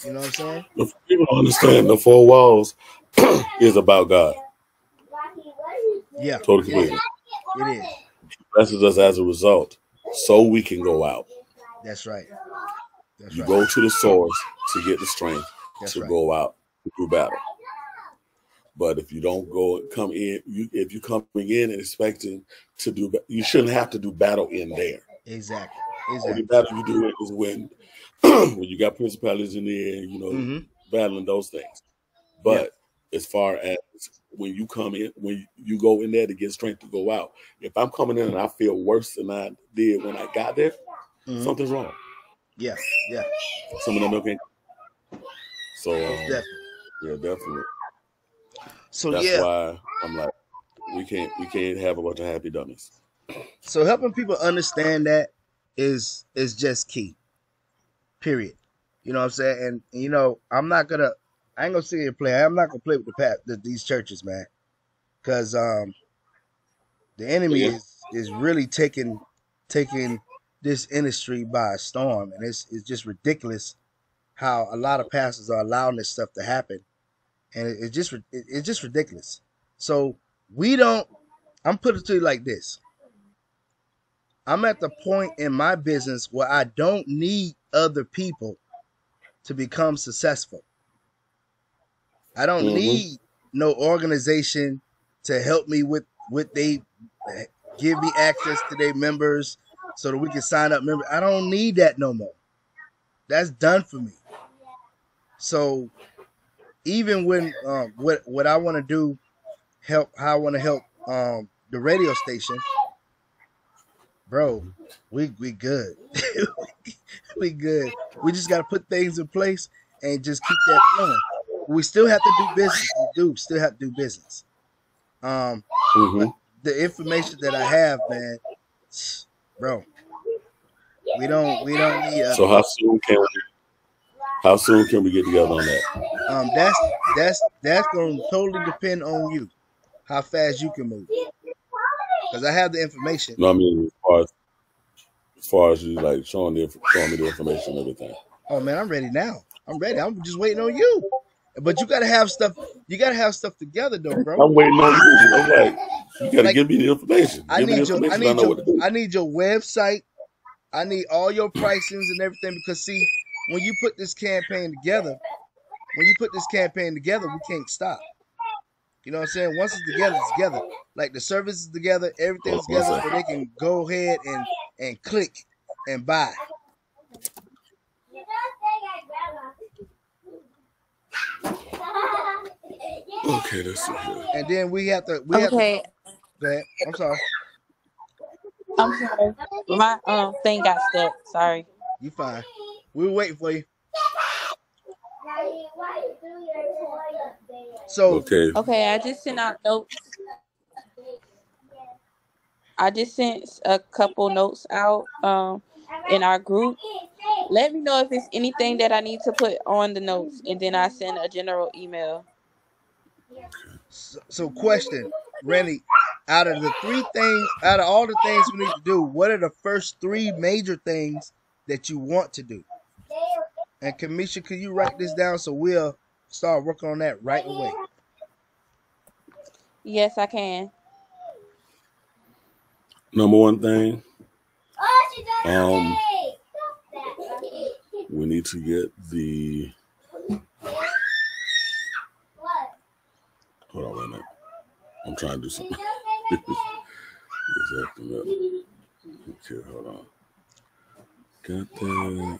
You know what I'm saying? People don't understand the four walls is about God. Yeah, Totally it is. completely. It is. Blesses us as a result, so we can go out. That's right. That's You right. go to the source to get the strength That's to right. go out to do battle. But if you don't go come in, you if you coming in and expecting to do, you shouldn't have to do battle in there. Exactly. Only battle you do it is when when you got principalities in there, you know, hmm battling those things. Yeah. But as far as when you come in, when you go in there to get strength to go out, if I'm coming in and I feel worse than I did when I got there, hmm something's wrong. Yeah. Yeah. Some of them okay. So um, definitely. yeah, definitely. So That's yeah. why I'm like, we can't we can't have a bunch of happy dummies. So helping people understand that is is just key. Period. You know what I'm saying? And, and, you know, I'm not gonna I ain't gonna sit here and play. I'm not gonna play with the pat the, these churches, man. Cause um the enemy Yeah. is is really taking taking this industry by storm and it's it's just ridiculous how a lot of pastors are allowing this stuff to happen and it, it's just it, it's just ridiculous. So we don't i'm putting it to you like this. I'm at the point in my business where i don't need other people to become successful. I don't hmm need no organization to help me with what they give me access to their members so that we can sign up members. I don't need that no more. That's done for me. So even when um, what what I want to do, help how I want to help um, the radio station, bro. We we good. we good. We just got to put things in place and just keep that flowing. We still have to do business. We do still have to do business. Um, hmm the information that I have, man, bro, we don't we don't need So how soon can we how soon can we get together on that? Um, that's that's that's gonna totally depend on you, how fast you can move. Because I have the information. No, I mean as far as, as far as you like showing the showing me the information and everything. Oh man, I'm ready now. I'm ready. I'm just waiting on you. But you gotta have stuff. You gotta have stuff together, though, bro. I'm waiting on you. I'm like, you gotta Like give me the information. I Give need your, I need your, to. I need your website. I need all your pricings and everything. Because see, when you put this campaign together, when you put this campaign together, we can't stop. You know what I'm saying? Once it's together, it's together. Like the service is together, everything's together, so they can go ahead and and click and buy. Okay, let's see. And then we have to, we have to. Okay, Go. I'm sorry. I'm sorry. My um thing got stuck. Sorry. You fine. We were waiting for you. So Okay. Okay, I just sent out notes. I just sent a couple notes out um in our group. Let me know if it's anything that I need to put on the notes, and then I send a general email. So, so question, Randy, out of the three things, out of all the things we need to do, what are the first three major things that you want to do? And Kamisha, can you write this down so we'll start working on that right away? Yes, I can. Number one thing, um, we need to get the. Hold on a minute. I'm trying to do something. it's acting up. Okay, hold on. Got that.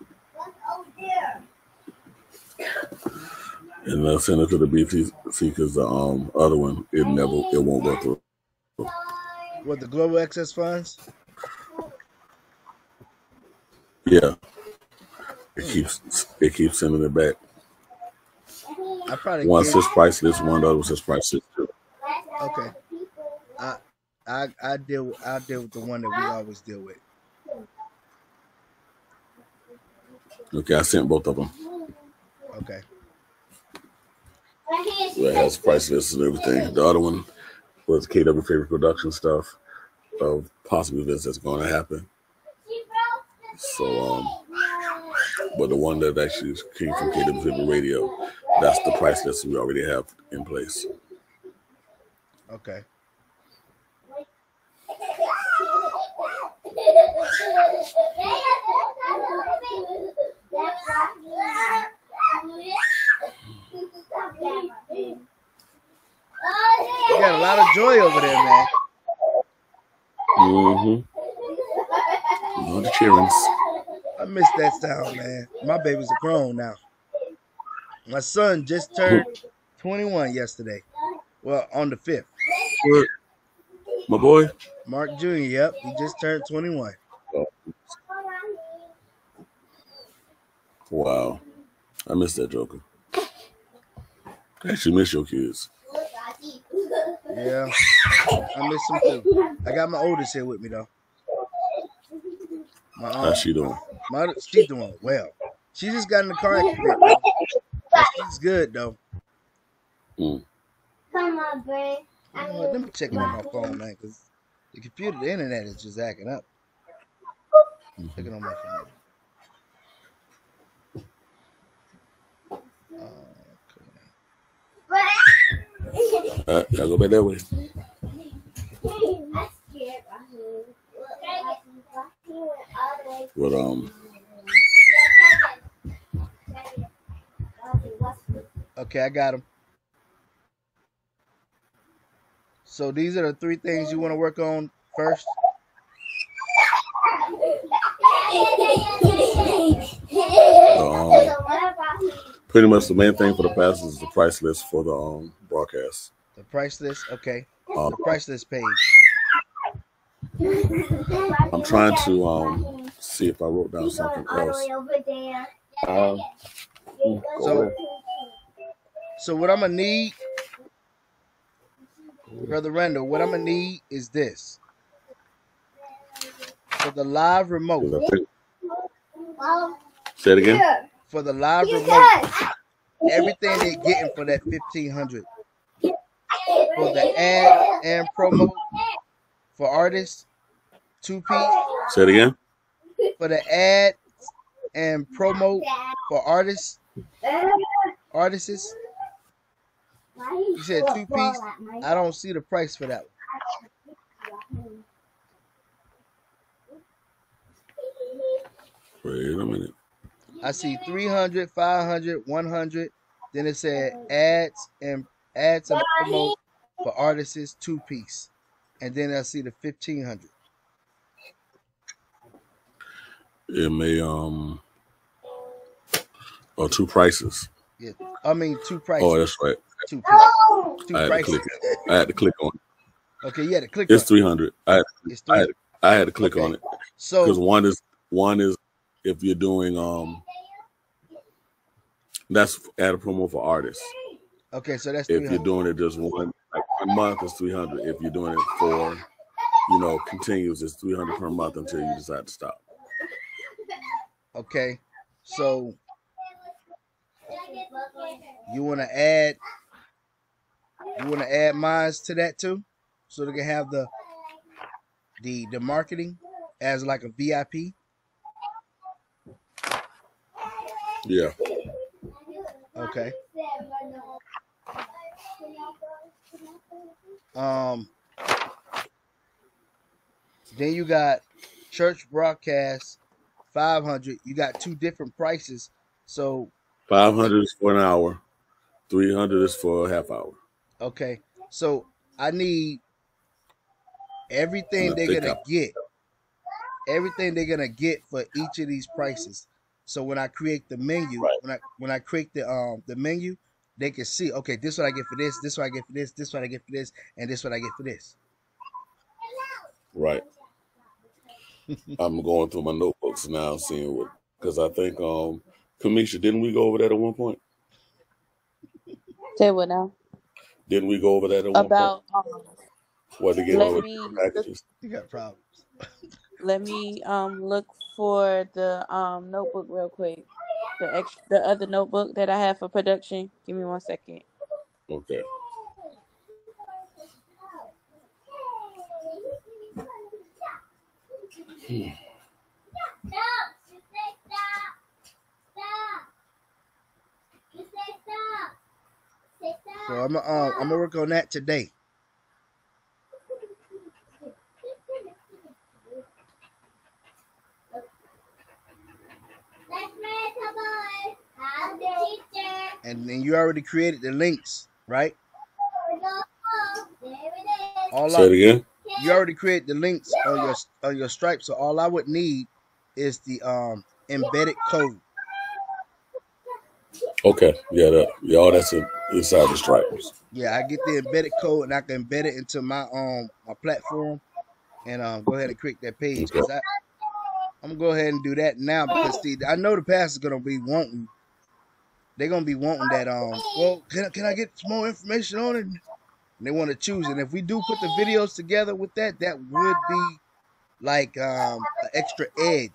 And I'll send it to the BTC because the um other one it never it won't go through. What the global excess funds? Yeah, it keeps it keeps sending it back. I probably One get says price list, one the other says price list. too. okay. I I I deal I deal with the one that we always deal with. Okay, I sent both of them. Okay. So it has price lists and everything. The other one was KW favorite production stuff of possible events that's going to happen. So, um, but the one that actually came from KW favorite radio, that's the price list we already have in place. Okay. You got a lot of joy over there, man. Mm-hmm. All the cheerings. I miss that sound, man. My baby's a grown now. My son just turned 21 yesterday. Well, on the 5th. What? My boy. Mark Jr., yep, he just turned 21. Wow. I miss that Joker. I actually miss your kids. Yeah, I miss him too. I got my oldest here with me, though. My, um, How's she doing? my, she's doing well. She just got in the car accident. she's good, though. Mm. Come on, Bray. You know let me check on my phone, man, because the computer, the internet is just acting up. Check it on my phone. Uh, gotta go back that way. But um, Okay, I got them. So these are the three things you want to work on first. um, pretty much the main thing for the passes is the price list for the um broadcast. The price list, okay. Um, The price list page. I'm trying to um see if I wrote down something else. Um, So- So what I'm gonna need, brother Randall, what I'm gonna need is this. For the live remote. Say it again. For the live remote, everything they're getting for that fifteen hundred. For the ad and promo for artists, two piece. Say it again. For the ad and promo for artists, artists. You said two piece. I don't see the price for that. Wait a minute. I see 300, 500, 100. Then it said ads and ads and promote for artists two piece. And then I see the 1500. It may um or two prices. Yeah. I mean two prices. Oh, that's right. two piece. Two I had to prices. click it. I had to click on. It. Okay, you had to click on It's it. three hundred. I It's I had, I had to click Okay. on it So because So one is one is if you're doing um that's add a promo for artists. okay, so that's If you're doing it just one like one month, is three hundred. If you're doing it for you know continues, it's three hundred per month until you decide to stop. Okay, so you want to add you want to add mines to that too, so they can have the the the marketing as like a VIP. Yeah. Okay. Um. Then you got church broadcast, five hundred. You got two different prices. So Five hundred is for an hour. Three hundred is for a half hour. okay, so I need everything they're gonna get. Everything they're gonna get for each of these prices. So when I create the menu, Right. when I when I create the um the menu, they can see okay, this what I get for this, this what I get for this, this what I get for this, and this what I get for this. Right. I'm going through my notebooks now, seeing what because I think um Kamisha, didn't we go over that at one point? Say what now? Didn't we go over that at one About um, point? What to get let over me the look. You got problems. let me um look for the um notebook real quick. The ex the other notebook that I have for production. Give me one second. Okay. So I'm uh, I'm gonna work on that today. And then you already created the links, right? All Say I, it again. you already created the links on your on your stripe. So all I would need is the um embedded code. Okay. Yeah, that yeah, all that's in, inside the stripes. Yeah, I get the embedded code and I can embed it into my um my platform and um go ahead and create that page Okay. because I I'm gonna go ahead and do that now because see I know the pastor's gonna be wanting they're gonna be wanting that um well can I, can I get some more information on it? And they want to choose and if we do put the videos together with that that would be like um an extra edge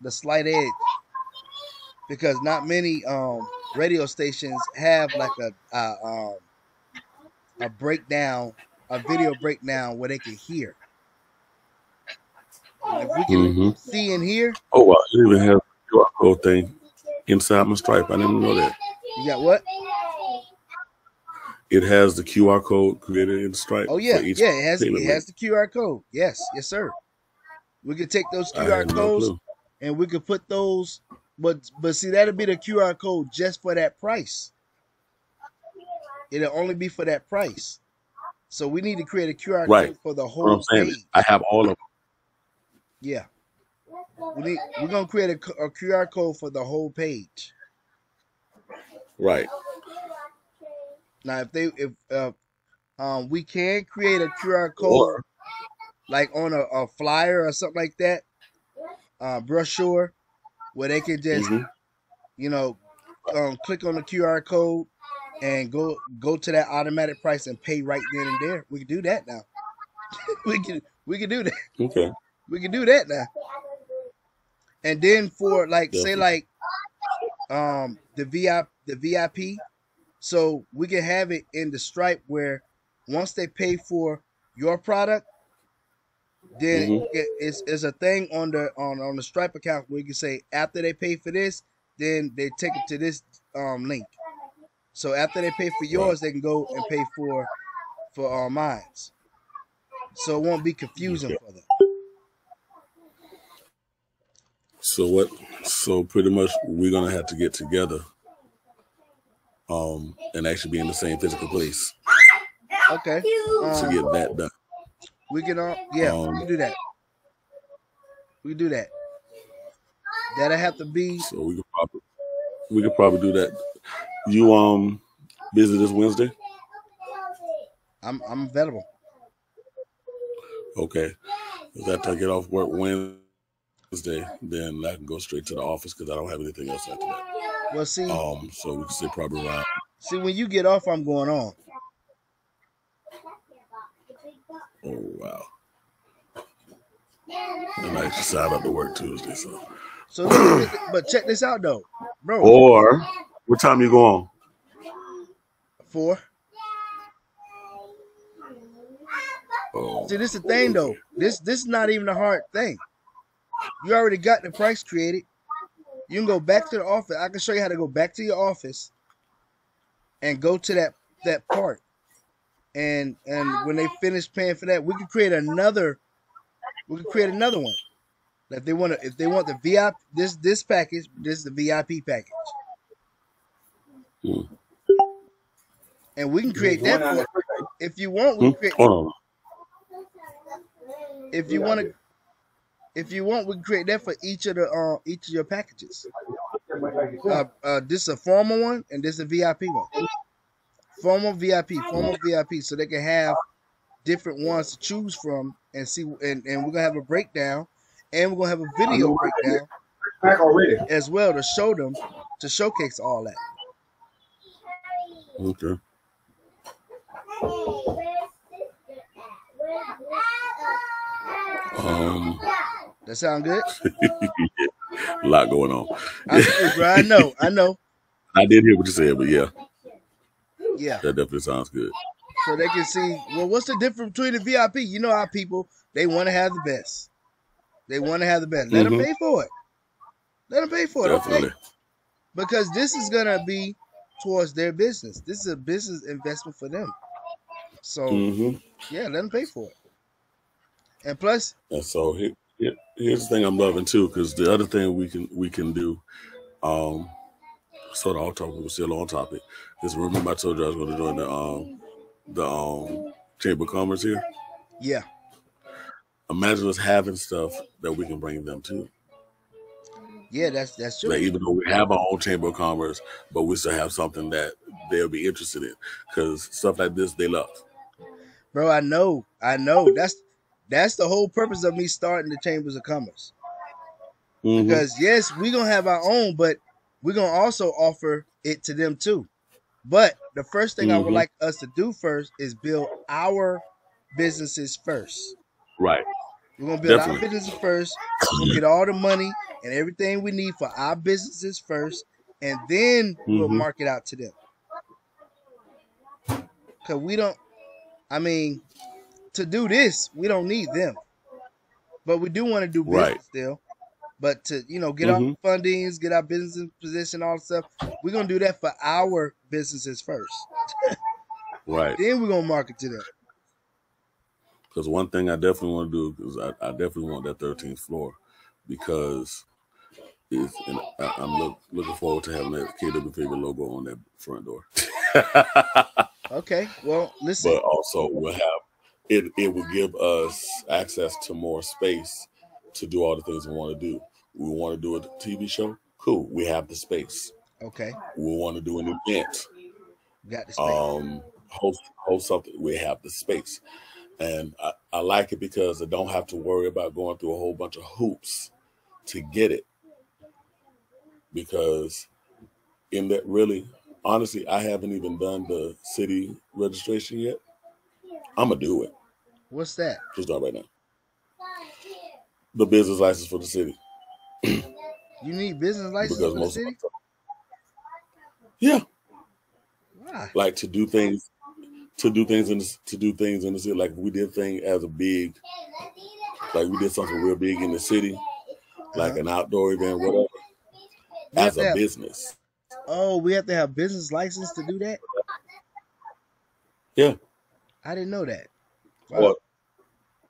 the slight edge. Because not many um radio stations have like a, a um a breakdown a video breakdown where they can hear and if we can hmm see and hear Oh wow, it even has a QR code thing. Inside my stripe. I didn't know that. you got what? It has the QR code created in Stripe oh yeah. yeah it has payment it has the qr code. Yes. Yes sir. We can take those qr had no codes and we could put those but but see that'll be the qr code just for that price. It'll only be for that price. So we need to create a qr Right. code for the whole saying page. Is I have all of them. Yeah. We need we're gonna create a, a qr code for the whole page. Right. now if they if uh, um we can create a qr code Or like on a, a flyer or something like that uh brochure where they can just hmm you know um click on the qr code and go go to that automatic price and pay right then and there. We can do that now. We can we can do that. Okay. We can do that now. And then for like say like um the VIP the VIP so we can have it in the stripe where once they pay for your product then hmm it, it's, it's a thing on the on on the stripe account where you can say after they pay for this then they take it to this um link. So after they pay for yours they can go and pay for for uh, mines. So it won't be confusing Okay. for them So what? So pretty much we're gonna have to get together, um, and actually be in the same physical place okay to um get that done. we can all yeah we Um, can do that we do that that'll have to be so we could probably we could probably do that. You um busy this Wednesday? i'm i'm available Okay. If that I get off work Wednesday, then I can go straight to the office because I don't have anything else after that. Well, see, Um, so we can say probably around. see, when you get off, I'm going on. Oh wow. And I actually signed up to work Tuesday, so. So, look, but check this out though, bro. Or what time you go on? Four. Oh, See, this is the thing though. This this is not even a hard thing. You already got the price created. You can go back to the office. I can show you how to go back to your office and go to that that part. And and when they finish paying for that, we can create another. We can create another one. If they want to, if they want the VIP, this this package, this is the VIP package, Hmm. and we can create that. For, if you want, we Hmm? can create. Hold on. If you want to, if you want, we can create that for each of the uh, each of your packages. Uh, uh, this is a formal one, and this is a VIP one. Formal VIP, formal VIP, so they can have different ones to choose from and see. And, and we're gonna have a breakdown, and we're gonna have a video breakdown as well to show them to showcase all that. Okay. Um, That sound good? a lot going on. I know, bro. I know. I know. I did hear what you said, but yeah, Yeah. that definitely sounds good. So they can see. Well, what's the difference between the VIP? You know how people they want to have the best. They want to have the best. Let them Mhm. pay for it. Let them pay for it. Definitely. because this is gonna be towards their business. This is a business investment for them. So hmm yeah, let them pay for it. And plus, And so here- here's the thing I'm loving too, because the other thing we can we can do, um, sort of off topic, we're still on topic, is remember I told you I was going to join the um the um Chamber of Commerce here. yeah, Imagine us having stuff that we can bring them to. yeah, that's that's true. Like even though we have our own Chamber of Commerce, but we still have something that they'll be interested in, because stuff like this they love. Bro, I know, I know. That's that's the whole purpose of me starting the chambers of commerce. Mhm. Because yes, we're gonna have our own, but we're gonna also offer it to them too. But the first thing I would Mhm. like us to do first is build our businesses first. Right. We're gonna build Definitely. our businesses first. We're gonna get all the money and everything we need for our businesses first, and then we'll Mhm. market out to them. Cause we don't. I mean, to do this, we don't need them, but we do want to do business Right. still. But to you know, get Mhm. our fundings, get our business in position, all stuff. We're gonna do that for our businesses first. Right. Then we're gonna market to them. Because one thing I definitely want to do is I, I definitely want that 13th floor because it's, and I, I'm look, looking forward to having that KW favorite logo on that front door. Okay. Well, listen. but also we'll have it. It will give us access to more space to do all the things we want to do. We want to do a TV show. Cool. We have the space. Okay. We want to do an event. We got the space. um host host something we have the space and I, I like it because i don't have to worry about going through a whole bunch of hoops to get it because in that really honestly i haven't even done the city registration yet i'm gonna do it What's that? just not right now the business license for the city You need business license because for the most of city? yeah Why? like to do things to do things in the, to do things in the city like we did thing as a big like we did something real big in the city like Uh-huh. an outdoor event whatever We as a have- business Oh, we have to have business license to do that. Yeah. I didn't know that. Wow.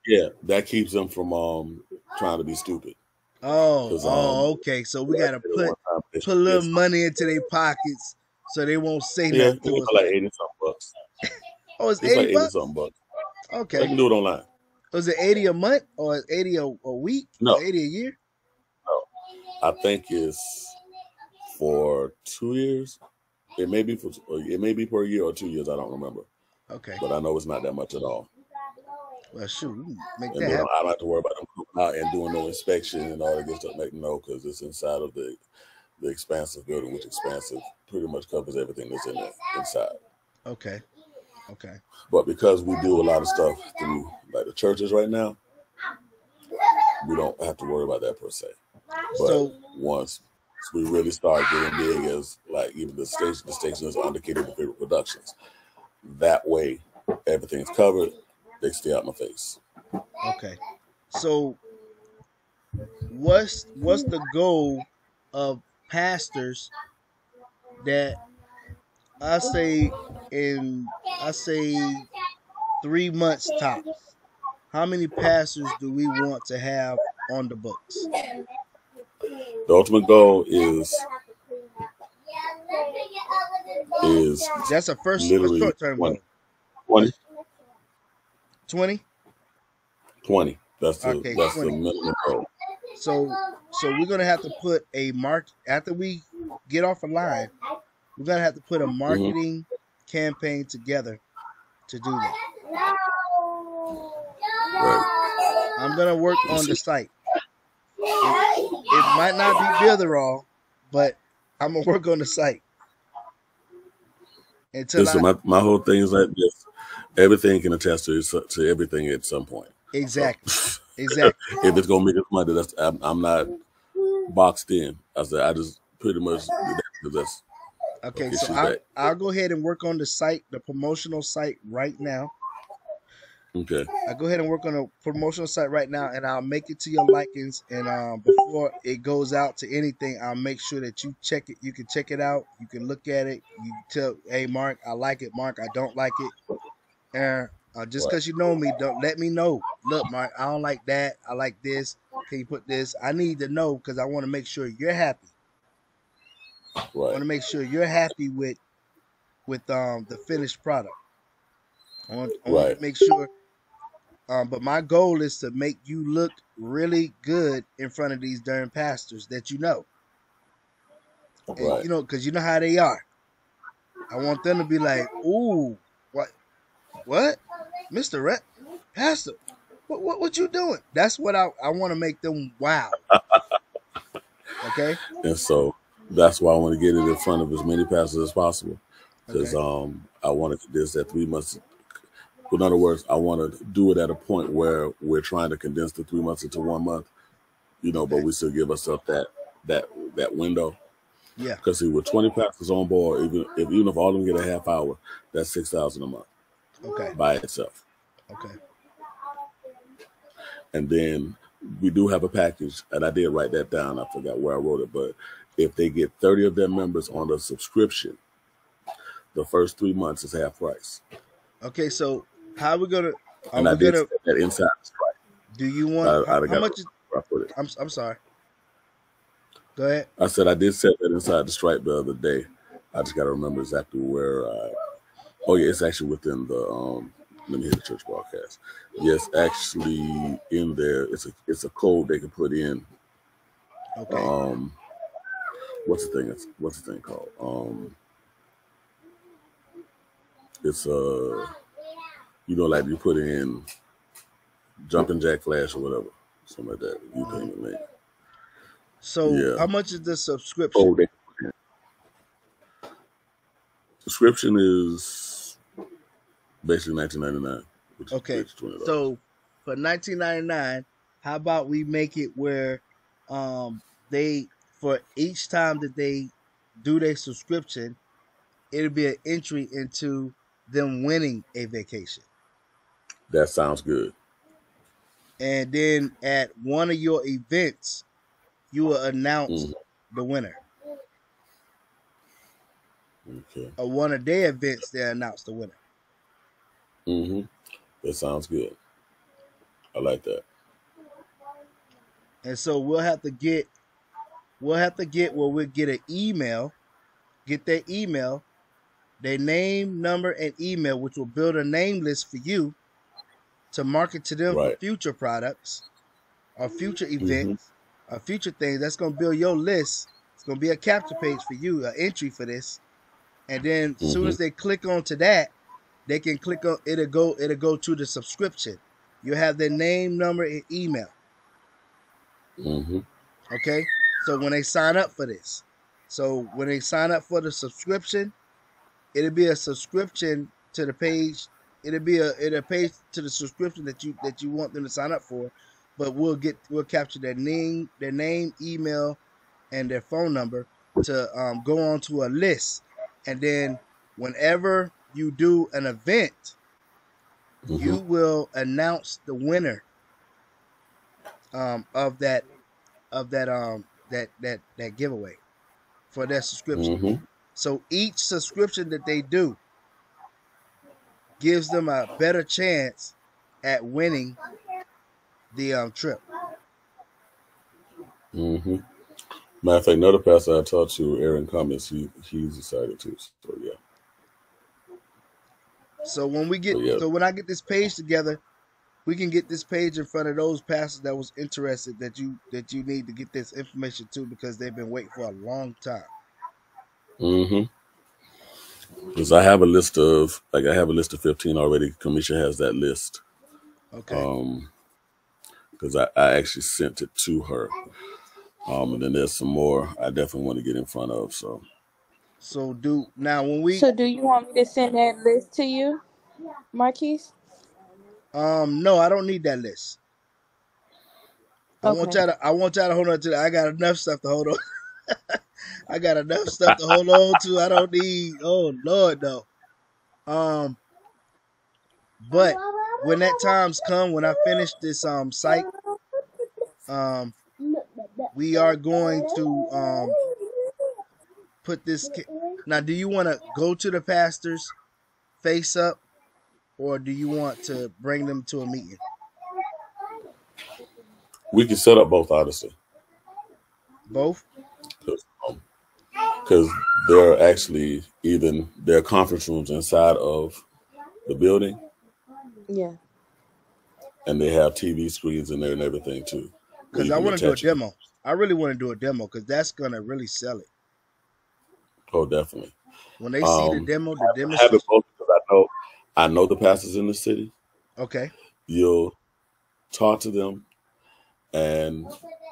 Yeah that keeps them from um trying to be stupid oh, oh, um, okay. So we gotta put put a little money into their pockets so they won't say yeah nothing us. like 80 something bucks Oh, it's it's like eighty 80 bucks. something bucks they Okay. can do it online Was it eighty a month or eighty a, a week? No. Eighty a year? No, i think it's for two years it may be for it may be per year or two years i don't remember Okay. but i know it's not that much at all Well, shoot, we make And that happen. I don't have to worry about them coming out and doing no inspection and all that good stuff. Make no, because it's inside of the the expansive building, which expansive pretty much covers everything that's in there inside. Okay. Okay. But because we do a lot of stuff through like the churches right now, we don't have to worry about that per se. But So once we really start getting big as like even the station the station is under Capable Favorite Productions. That way everything's covered, they stay out my face. okay. So what's what's the goal of pastors that I say in I say three months tops? How many pastors do we want to have on the books? The ultimate goal is is That's a first literally short term goal. 20, 20? 20. That's the Okay, that's the minimum goal. So so we're gonna have to put a mark after we get off a line, we're gonna have to put a Mm-hmm. marketing campaign together to do that. Right. I'm gonna work on the site. It, it might not be Builderall, but I'm gonna work on the site until Listen, I my, my whole thing is like this. Everything can attest to to everything at some point. Exactly exactly if it's gonna make us money, that's I'm, I'm not boxed in. I said I just pretty much do that that's okay. okay. So I'll. I'll go ahead and work on the site, the promotional site right now. Okay, I go ahead and work on a promotional site right now, and I'll make it to your likings. And um, before it goes out to anything, I'll make sure that you check it. You can check it out. You can look at it. You tell, hey, Mark, I like it. Mark, I don't like it. And uh, just because you know me, don't let me know. Look, Mark, I don't like that. I like this. Can you put this? I need to know because I want to make sure you're happy. I want to make sure you're happy with with um the finished product. I want, I want right, to make sure um, but my goal is to make you look really good in front of these darn pastors that you know. And you know, because you know how they are. I want them to be like, ooh, what? Mr. Rep, Pastor, what what what you doing? That's what I, I want to make them wow. Okay? And so that's why I want to get it in front of as many pastors as possible because Okay. um I want to this that three months. In other words, I want to do it at a point where we're trying to condense the three months into one month. You know, but we still give ourselves that that that window Yeah. because see, with twenty pastors on board, even if even if all of them get a half hour, that's six thousand a month Okay. by itself. Okay. And then we do have a package, and I did write that down. I forgot where I wrote it, but if they get 30 of their members on a subscription, the first three months is half price. Okay, so how we gonna are And I did gonna set that inside the do you want I, how, I how much is I put it. I'm I'm sorry. Go ahead. I said I did set that inside the stripe the other day. I just got to remember exactly where. I, oh yeah, it's actually within the. um Let me hear the church broadcast. Yes, actually in there, it's a it's a code they can put in. Okay. Um, what's the thing? It's, what's the thing called? Um, it's uh, you know, like you put in jumping jack flash or whatever, something like that. You payment link. So Yeah. how much is the subscription? Oh, they. Subscription is basically nineteen ninety nine, Okay. basically twenty dollars. So for 19.99, how about we make it where um they for each time that they do their subscription, it'll be an entry into them winning a vacation. That sounds good. And then at one of your events, you will announce Mhm. the winner. Okay. Or one of their events, they announce the winner. Hmm That sounds good. I like that. And so we'll have to get we'll have to get where we'll get an email, get their email, their name, number, and email, which will build a name list for you to market to them for future products or future hmm events or future things. That's gonna build your list. It's gonna be a capture page for you, an entry for this. And then as soon hmm as they click onto that, they can click on it'll go it'll go to the subscription. You have their name, number, and email. Mm-hmm. Okay. So when they sign up for this, so when they sign up for the subscription, it'll be a subscription to the page. It'll be a it'll page to the subscription that you that you want them to sign up for, but we'll get we'll capture their name, their name, email, and their phone number to um, go on to a list, and then whenever you do an event, Mm-hmm. you will announce the winner um, of that of that um that that that giveaway for their subscription. Mm-hmm. So each subscription that they do gives them a better chance at winning the um, trip. Mm-hmm. Matter of fact, another pastor I talked to, Aaron Cummins, he he's excited too. So yeah. So when we get So, yeah. so when I get this page together, we can get this page in front of those pastors that was interested that you that you need to get this information to because they've been waiting for a long time. Mm-hmm. Because I have a list of like I have a list of fifteen already. Commissioner has that list. Okay. Um, because I, I actually sent it to her. Um, and then there's some more I definitely want to get in front of. So so do now when we So do you want me to send that list to you, Marquis? um no, I don't need that list. I want y'all to I want y'all to hold on to that. I got enough stuff to hold on. I got enough stuff to hold on to. I don't need oh Lord no. Um but when that time's come, when I finish this um site, um we are going to um put this ca- mm-hmm. now do you want to go to the pastors face up or do you want to bring them to a meeting? We can set up both honestly. both? Because um, there are actually even there are conference rooms inside of the building. Yeah. and they have TV screens in there and everything too. because i want to do a demo. I really want to do a demo because that's gonna really sell it Oh, definitely. when they see the Um, demo the demo. I have it both because I know I know the pastors in the city. okay You'll talk to them and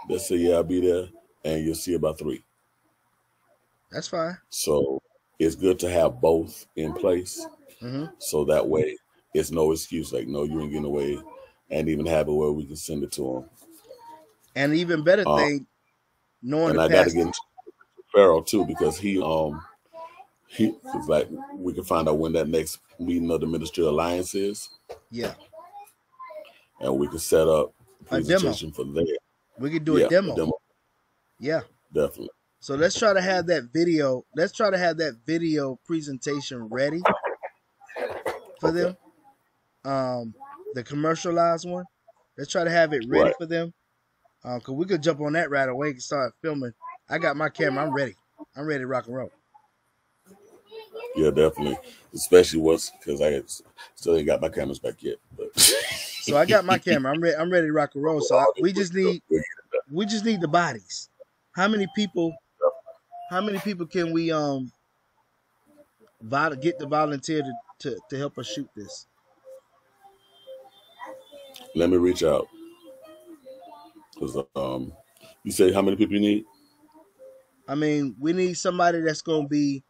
they'll say, Yeah, I'll be there, and you'll see about three. that's fine So it's good to have both in place. hmm So that way it's no excuse, like no, you ain't getting away, and even have it where we can send it to them. and even better Uh, thing knowing and the I got to pastors get into Pharaoh too because he um he like we can find out when that next meeting of the ministry alliance is, yeah. And we can set up a demo. presentation for there. we could do Yeah, a demo. a demo. Yeah. Definitely. so let's try to have that video let's try to have that video presentation ready for Okay, them. Um the commercialized one. Let's try to have it ready right. for them. Um because we could jump on that right away and start filming i got my camera i'm ready i'm ready to rock and roll Yeah, definitely. Especially once because I still ain't got my cameras back yet. But so i got my camera i'm ready i'm ready to rock and roll so I, we just need we just need the bodies how many people how many people can we um get the volunteer to, to to help us shoot this let me reach out. Cause um, you say how many people you need? I mean we need somebody that's gonna be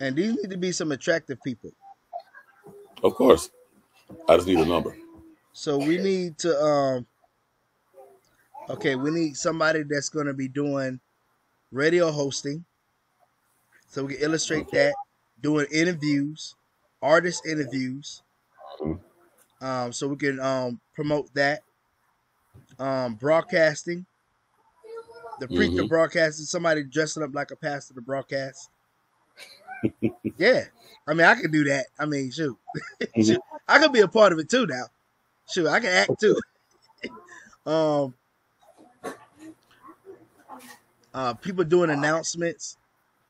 and these need to be some attractive people Of course. I just need a number. so we need to um okay we need somebody that's gonna be doing radio hosting so we can illustrate Okay. that doing interviews artist interviews Mhm. um so we can um promote that um broadcasting the preacher Mhm. broadcasting somebody dressing up like a pastor to broadcast? Yeah. I mean i can do that. I mean shoot. Mhm. shoot i could be a part of it too now. Shoot i can act too. Um uh people doing announcements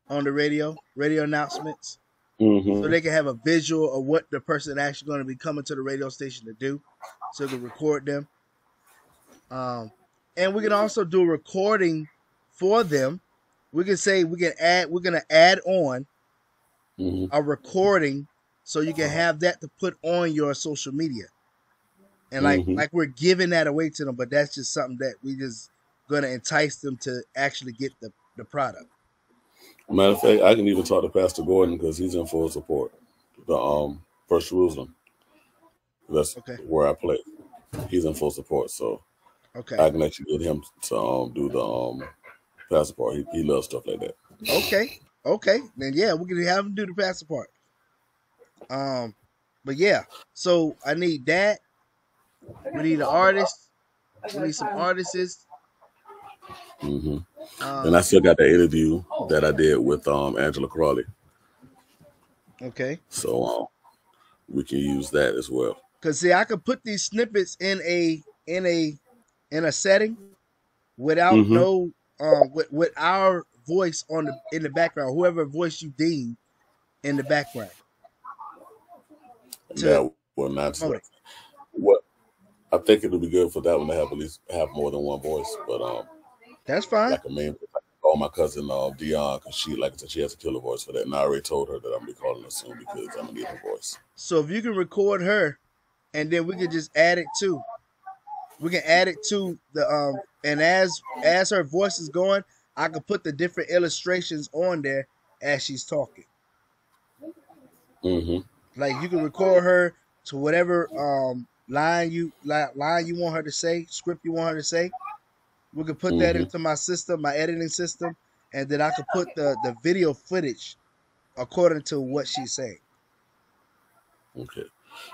on the radio radio announcements. So Mhm. they can have a visual of what the person actually going to be coming to the radio station to do so they can record them. Um and we can also do a recording for them we can say we can add we're going to add on Mhm. a recording so you can have that to put on your social media and like Mhm. like we're giving that away to them, but that's just something that we just gonna entice them to actually get the the product. Matter of fact, I can even talk to Pastor Gordon because he's in full support. The um First Jerusalem. That's Okay. where I play. He's in full support, so Okay, I can actually get him to um do the um pastor part. He, he loves stuff like that. okay, okay. Then yeah, we can have him do the pastor part. Um, but yeah, so I need that. We need an artist. We need some artists. hmm Um, And I still got that interview that I did with um Angela Crawley, okay. so um we can use that as well. Cause see, I could put these snippets in a in a in a setting without Mhm. no um with, with our voice on the in the background, whoever voice you deem in the background. To that will not it. what I think it'll be good for that one to have at least have more than one voice, but um That's fine. like a main call my cousin uh, Dion because she like I said she has a killer voice for that, and I already told her that I'm gonna be calling her soon because I'm gonna need her voice. So if you can record her, and then we can just add it to, we can add it to the um, and as as her voice is going, I can put the different illustrations on there as she's talking. hmm Like you can record her to whatever um line you li- line you want her to say, script you want her to say. We can put that Mhm. into my system, my editing system, and then I can put the the video footage according to what she's saying. Okay.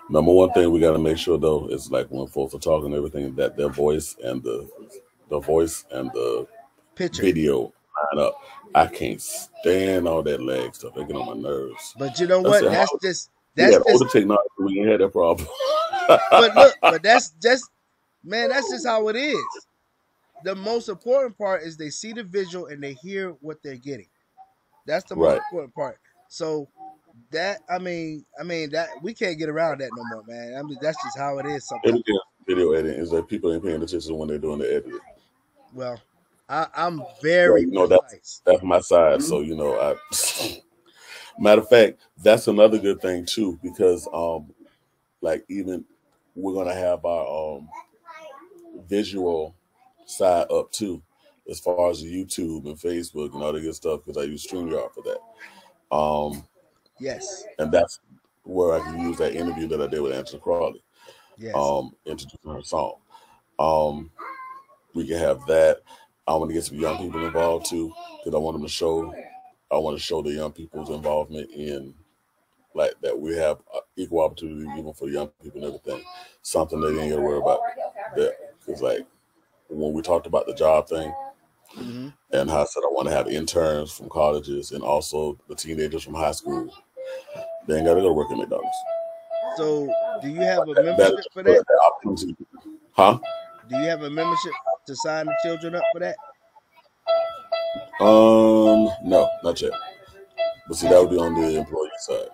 Number one thing we got to make sure though is like when folks are talking and everything that their voice and the the voice and the Picture. video line up. I can't stand all that lag stuff. They get on my nerves. But you know what? That's just that's had just older technology. We ain't had that problem. but look, but that's just man, that's just how it is. The most important part is they see the visual and they hear what they're getting. That's the most Right. important part. So that I mean, I mean that we can't get around that no more, man. I mean that's just how it is sometimes. Everything video editing is that people ain't paying attention when they're doing the editing. Well, I, I'm Well, very you know that's that's my side. So you know, I matter of fact, that's another good thing too because um, like even we're gonna have our um visual side up too, as far as YouTube and Facebook and all the good stuff because I use StreamYard for that. Um, Yes, and that's where I can use that interview that I did with Angela Crawley. yes. um, introducing her song. Um, we can have that. I want to get some young people involved too, because I want them to show. I want to show the young people's involvement in, like that we have uh, equal opportunity even for young people and everything. Something they ain't got to worry about. That because like when we talked about the job thing hmm and how I said I want to have interns from colleges and also the teenagers from high school. They ain't got to go work at McDonald's. So, do you have a membership for that that? Huh? Do you have a membership to sign the children up for that? Um, no, not yet. But see, that would be on the employee side.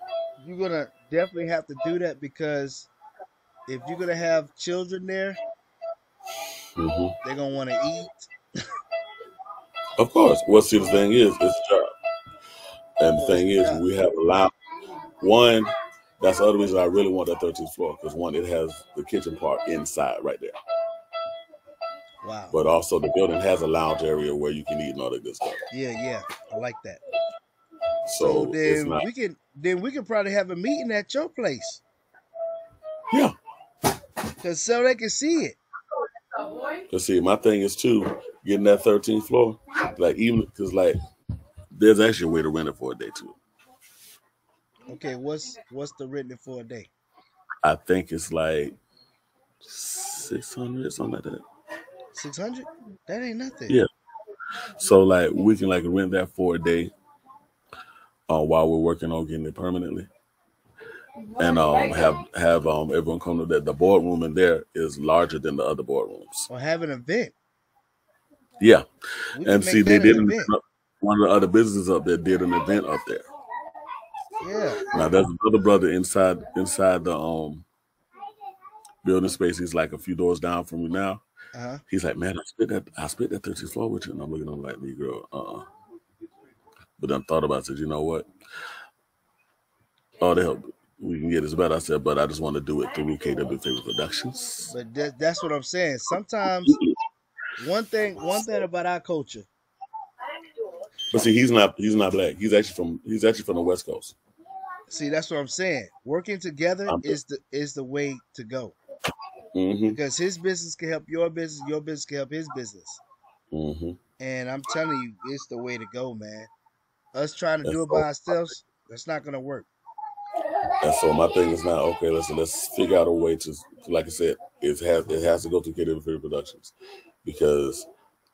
You're gonna definitely have to do that because if you're gonna have children there, hmm they're gonna want to eat. Of course. Well, see, the thing is, it's a job, and the thing is, we have allowed one. That's the other reason I really want that 13th floor because one, it has the kitchen part inside right there, Wow. but also the building has a lounge area where you can eat and all that good stuff. Yeah, yeah. I like that. So So then not. we can then we can probably have a meeting at your place Yeah. because so they can see it. Cause see, my thing is too getting that 13th floor, like even because like there's actually a way to rent it for a day too. Okay, what's what's the renting for a day? I think it's like 600 something like that. Six hundred? That ain't nothing. Yeah. So like we can like rent that for a day, uh, while we're working on getting it permanently, and um have have um everyone come to that. The boardroom in there is larger than the other boardrooms. Or have an event. Yeah, and see they did an an, one of the other businesses up there did an event up there. Yeah. Now there's another brother inside inside the um building space. He's like a few doors down from me now. Uh-huh. He's like, man, I spit that I spit that 13th floor with you, and I'm looking at him like, Negro, uh, uh But then thought about it. Said, you know what? Oh, the hell, we can get this better. I said, but I just want to do it through KW Favor Productions. But that, that's what I'm saying. Sometimes one thing, one thing about our culture. But see, he's not he's not black. He's actually from he's actually from the West Coast. See, that's what I'm saying. Working together I'm- is the is the way to go Mm-hmm. because his business can help your business, your business can help his business. Mm-hmm. And I'm telling you, it's the way to go, man. Us trying to do it by ourselves, that's not gonna work. And so my thing is now, okay, let's let's figure out a way to, like I said, it has it has to go through KW Favor Productions because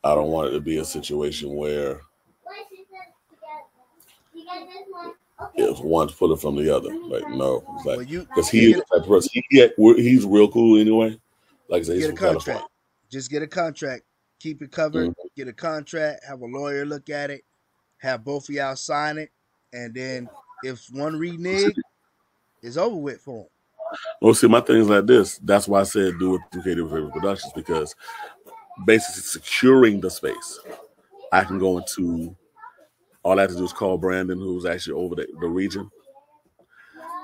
I don't want it to be a situation where it's one's pulling from the other. Like no, it's like you because he is the type of person. He, he- he's real cool anyway. Like I said, he's get a contract. Just get a contract. Keep it covered. Mm-hmm. Get a contract. Have a lawyer look at it. Have both of y'all sign it, and then if one renege, it's over with for him. Well, see, my thing is like this. That's why I said do it through KW Favor Productions because basically securing the space. I can go into all I have to do is call Brandon, who's actually over the, the region,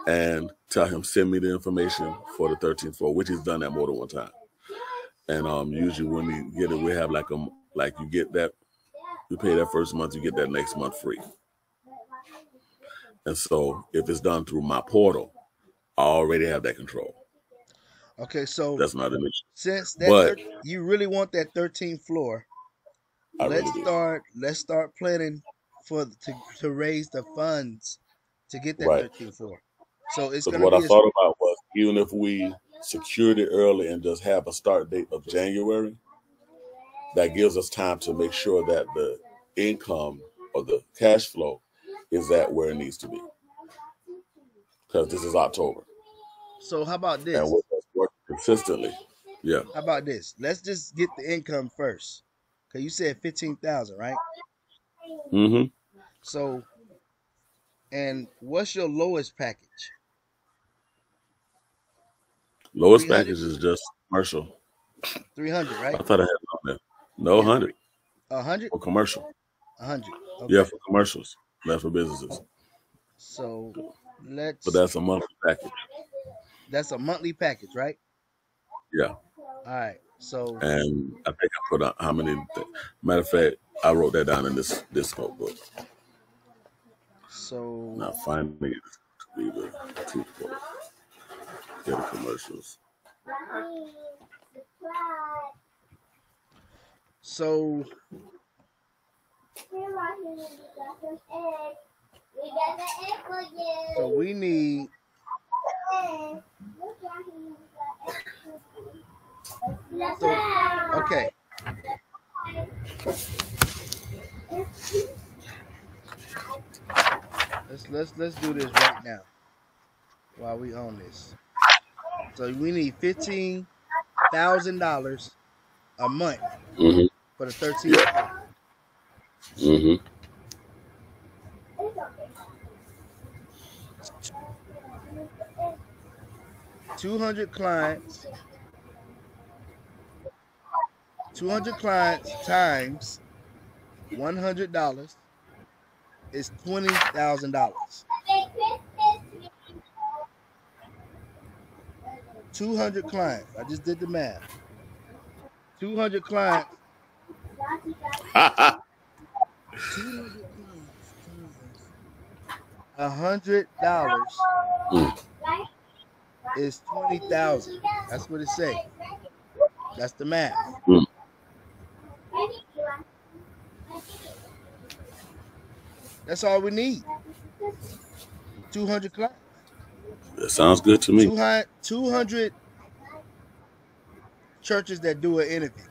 and tell him send me the information for the 13th floor, which he's done that more than one time. And um, usually when we get it, we have like a like you get that, you pay that first month, you get that next month free. And so if it's done through my portal, I already have that control. Okay, so That's not an issue. since that But- you really want that 13th floor, I let's really start. Let's start planning for to to raise the funds to get that Right. 13th floor. So it's Because gonna what I thought about was even if we secured it early and just have a start date of January, that gives us time to make sure that the income or the cash flow is at where it needs to be. Because this is October so how about this? and we're working consistently. Yeah. How about this? Let's just get the income first. Cause you said fifteen thousand, right? Mm-hmm. So, and what's your lowest package? Lowest package is just commercial. Three hundred, right? I thought I had there. No, 100 A hundred? for commercial. A hundred. Okay. Yeah, for commercials, not for businesses. So let's. But that's a monthly package. that's a monthly package, right? Yeah. All right. So and I think I put out how many. Matter of fact, I wrote that down in this this notebook. So Now finally, it's to be the truth for get the commercials. so so we need okay. Let's let's let's do this right now while we own this. So we need fifteen thousand dollars a month Mm-hmm. for the thirteen. Mm-hmm. Two hundred clients. Two hundred clients times one hundred dollars is twenty thousand dollars. Two hundred clients. I just did the math. Two hundred clients. A hundred dollars Mm. is twenty thousand. That's what it say. That's the math. That's all we need. Two hundred clients. that sounds good to me. 200, 200 churches that do an interview.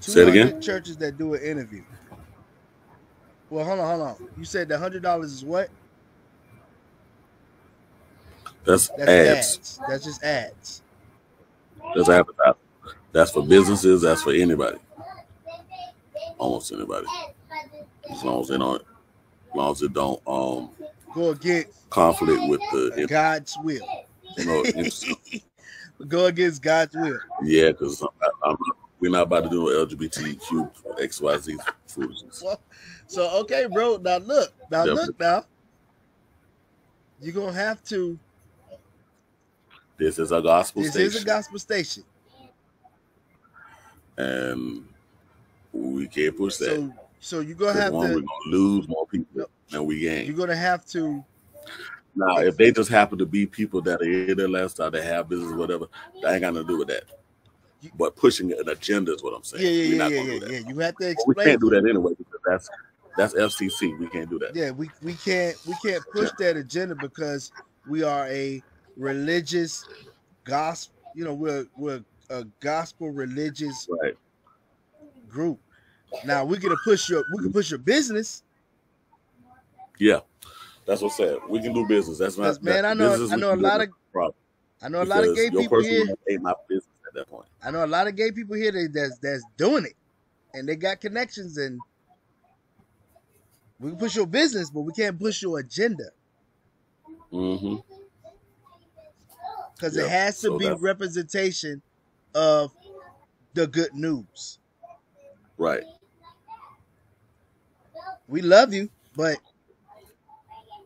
Say it again? Churches that do an interview. Well, hold on, hold on. You said the hundred dollars is what? That's, That's ads. ads. That's just ads. That's advertising. That's for businesses. That's for anybody. Almost anybody. As long as they don't, as long as it don't um Go against conflict with the God's will. you know, Go against God's will. yeah, because we We're not about to do LGBTQ XYZ foolishness. Well, so okay, bro. Now look, now look, now you're gonna have to. This is a gospel station. This station. is a gospel station, and we can't push that. so so you're gonna have one, we're to. gonna lose more people No. than we gain. You're gonna have to. Now, if they just happen to be people that are in their lifestyle, they have business, whatever, that ain't got nothing to do with that. You- But pushing an agenda is what I'm saying. Yeah, yeah, We're yeah, not yeah, yeah, yeah. You have to Well, we can't do that anyway because that's that's FCC. We can't do that. Yeah, we we can't we can't push that agenda because we are a religious gospel. You know, we're we're a gospel religious Right. group. Now we can push your we can push your business. Yeah. That's what I said. We can do business. That's not man, that, I know I know a lot of problem I know a lot of gay people here. ain't my business at that point. I know a lot of gay people here that, that's that's doing it, and they got connections, and we can push your business, but we can't push your agenda Mm-hmm. because Yeah, it has to so be representation of the good news. Right. We love you, but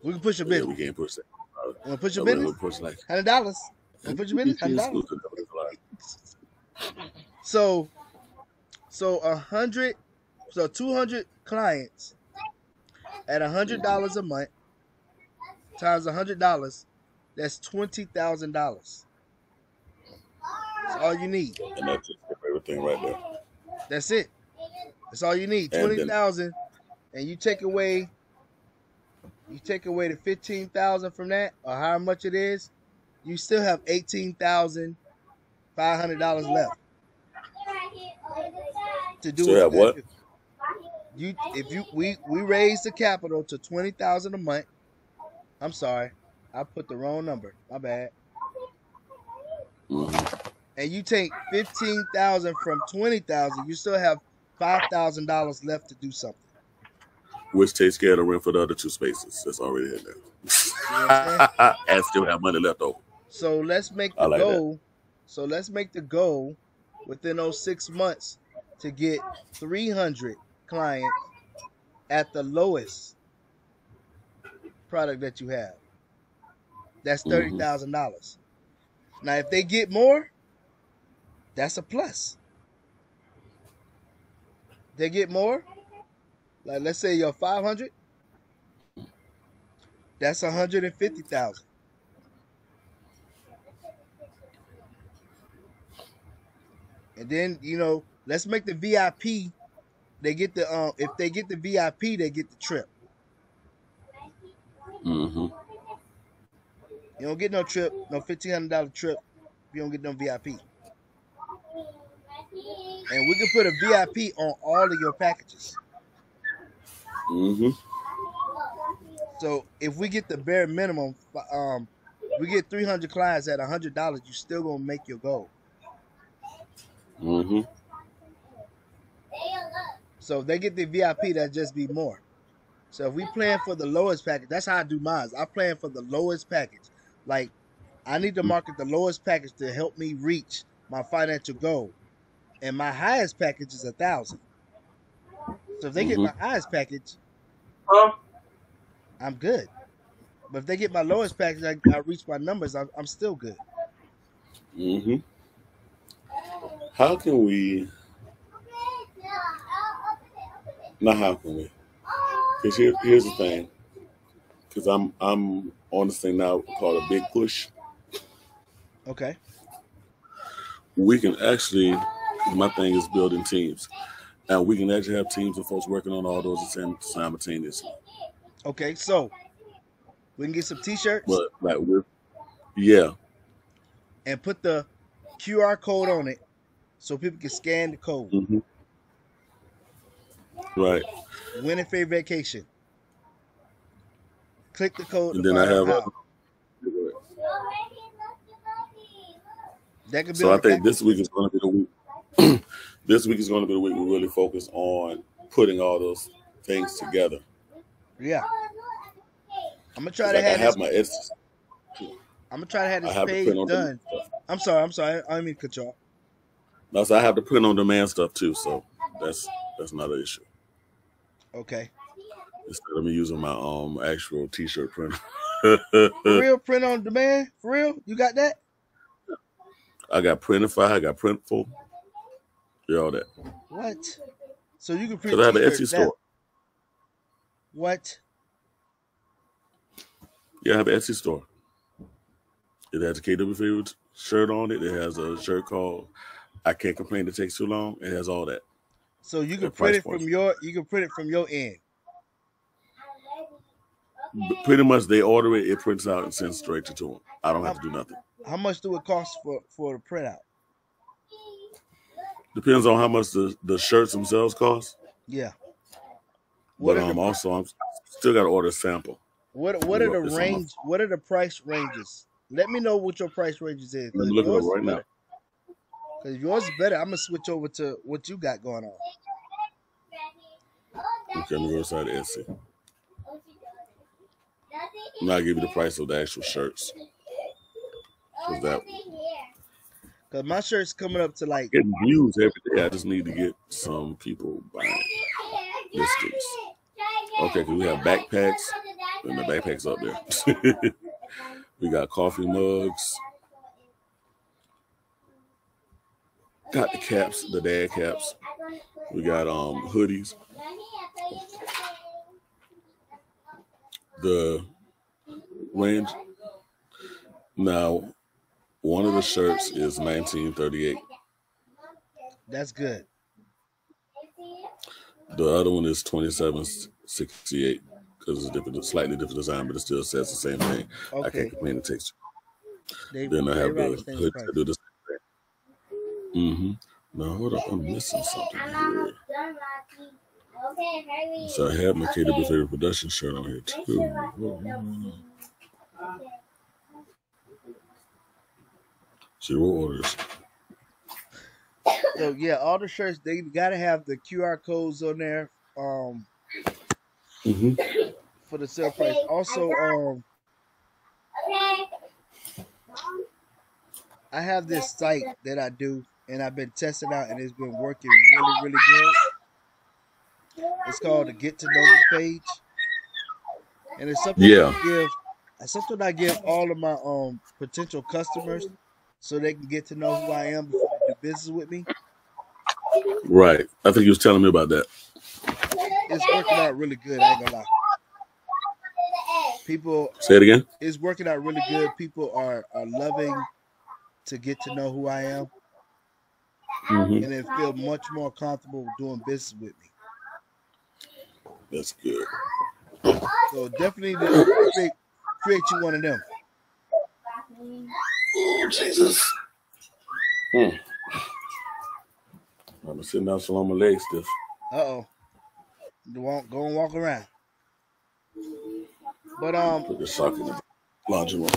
we can push your Yeah, we can't push that. Uh, Want to push your business? push like Hundred dollars. Want to push your business? Hundred dollars. So, so a hundred, so two hundred clients at a hundred dollars a month times a hundred dollars, that's twenty thousand dollars. That's all you need. And that's everything right there. That's it. That's all you need. Twenty thousand, and you take away, you take away the fifteen thousand from that, or how much it is, you still have eighteen thousand five hundred dollars left to do. Still have what? You if you we we raise the capital to twenty thousand a month. I'm sorry, I put the wrong number. My bad. Mhm. And you take fifteen thousand from twenty thousand, you still have five thousand dollars left to do something. Which takes care of the rent for the other two spaces that's already in there. You and still have money left over. So let's make the like that. goal. So let's make the goal within those six months to get 300 clients at the lowest product that you have. That's Mhm. thirty thousand dollars. Now, if they get more, that's a plus. They get more, like let's say you're 500. That's 150,000. And then you know, let's make the VIP. They get the um, if they get the VIP, they get the trip. Mm-hmm. You don't get no trip, no fifteen hundred dollar trip. if You don't get no VIP. And we can put a VIP on all of your packages. Mm-hmm. So if we get the bare minimum, um, we get three hundred clients at hundred dollars. You still gonna make your goal. Mm-hmm. So if they get the VIP, that just be more. So if we plan for the lowest package, that's how I do mine. I plan for the lowest package. Like I need to market the lowest package to help me reach my financial goal. And my highest package is a thousand. So if they get Mhm. my highest package, Huh? I'm good. But if they get my lowest package, I, I reach my numbers, I'm, I'm still good. Mm-hmm. How can we not how can we? Because here, here's the thing. Because I'm I'm on this thing now called a big push. Okay. We can actually my thing is building teams. And we can actually have teams of folks working on all those at the same simultaneously. Okay. So we can get some t-shirts But like with yeah, and put the QR code on it so people can scan the code. hmm right. Winning Fair Vacation. Click the code And then I have a, That could be So I think this week is going to be the week. this week is going to be the week we really focus on putting all those things together. Yeah. I'm gonna try to Like I have have this. my. I'm gonna try to have this have page done. I'm sorry. I'm sorry. I didn't mean to cut you off. I have to print on demand stuff too, so that's that's not an issue. Okay. Instead of me using my um actual t-shirt printer. For real, print on demand. For real, you got that? I got Printify, I got Printful, all that. What? So you can print Cause I have an Etsy store. What? Yeah, I have an Etsy store. It has a KW favorite shirt on it. It has a shirt called I Can't Complain It Takes Too Long. It has all that. So you can print it from your you can print it from your end. Pretty much they order it, it prints out and sends straight to them. I don't have to do nothing. How much do it cost for for the printout? Depends on how much the, the shirts themselves cost. Yeah. What But um the also I'm still gotta order a sample. what what are the range? What are the price ranges? Let me know what your price ranges is. Let me look it up right now. Because yours is better. I'm gonna switch over to what you got going on. Okay, let me go inside Etsy. And I'll give you the price of the actual shirts. Cause that Cause my shirt's coming up to like getting views every day. I just need to get some people buying listings. Okay, cause we have backpacks and the backpacks up there. we got coffee mugs. Got the caps, the dad caps. We got um hoodies. The range. Now, one of the shirts is 1938. that's good. The other one is 2768 because it's a different, slightly different design, but it still says the same thing. I can't complain. It takes. They, Then I have the the hood to do the same thing. Mm-hmm. Now hold up, I'm missing something here. So I have my KW favorite production shirt on here too. What- what- what- orders. So yeah, all the shirts they gotta have the QR codes on there um Mm-hmm. for the sale price. Also, um I have this site that I do and I've been testing out and it's been working really, really good. It's called the Get to Know Me page. And it's something Yeah. I give it's something I give all of my um potential customers so they can get to know who I am before they do business with me. Right. I think you was telling me about that. It's working out really good, I ain't gonna lie. People Say it again. it's working out really good. People are, are loving to get to know who I am Mm-hmm. and then feel much more comfortable doing business with me. That's good. So definitely create, create you one of them. Oh, Jesus. Hmm. I'm sitting down so long my legs stiff. Uh oh. Won't go and walk around. But um, Put this sock in the laundry room.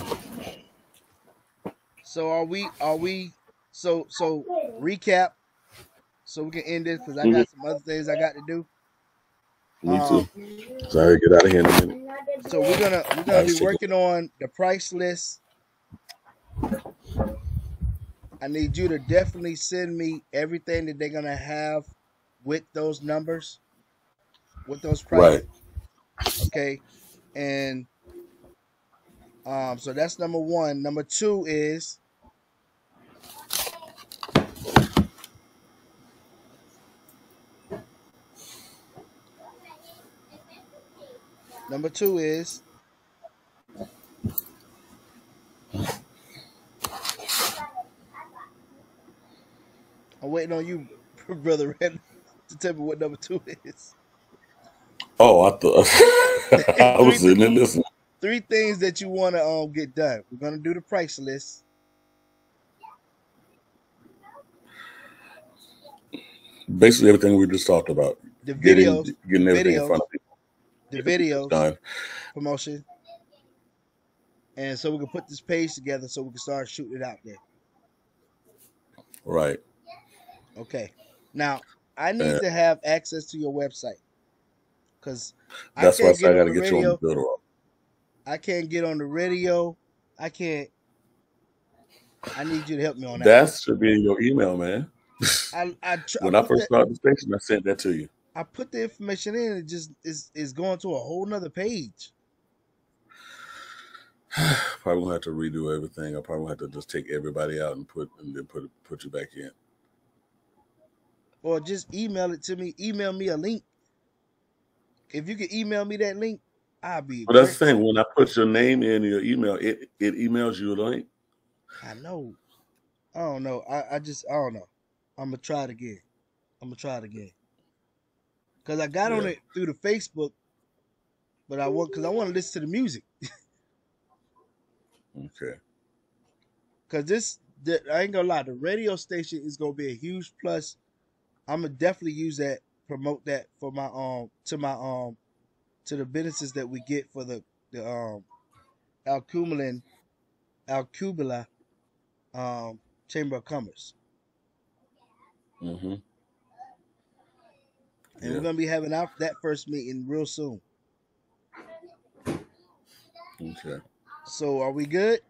so are we? Are we? So so recap. So we can end this because I Mm-hmm. got some other things I got to do. Me Um, too. Sorry, get out of here in a minute. so we're gonna we're gonna be working on the price list. I need you to definitely send me everything that they're gonna have with those numbers, with those prices. Right. Okay, and um, so that's number one. Number two is number two is waiting on you, brother Red, to tell me what number two is. Oh, I thought I was sitting there listening. Three things that you want to um get done. We're gonna do the price list. Basically, everything we just talked about. The Getting, videos, getting everything videos. in front of people. the videos Done. promotion, and so we can put this page together so we can start shooting it out there. Right. Okay. Now I need Uh, to have access to your website because I That's why I I get got to get you on the builder. I can't get on the radio. I can't. I need you to help me on that. That should be in your email, man. I I, tr- When I put first that, started the station, I sent that to you. I put the information in. It just is is going to a whole nother page. probably gonna have to redo everything. I probably have to just take everybody out and put and then put put you back in. Or just email it to me. Email me a link. If you can email me that link, I'll be. But that's the thing. When I put your name in your email, it it emails you a link. I know. I don't know. I, I just I don't know. I'm gonna try it again. I'm gonna try it again. Cause I got on it through the Facebook, but I want because I want to listen to the music. Okay. Cause this, the, I ain't gonna lie, the radio station is gonna be a huge plus. I'm gonna definitely use that, promote that for my um to my um to the businesses that we get for the the um Alcumelin, Alcubila, um Chamber of Commerce, Mm-hmm. and Yeah. we're gonna be having our, that first meeting real soon. Okay. So are we good?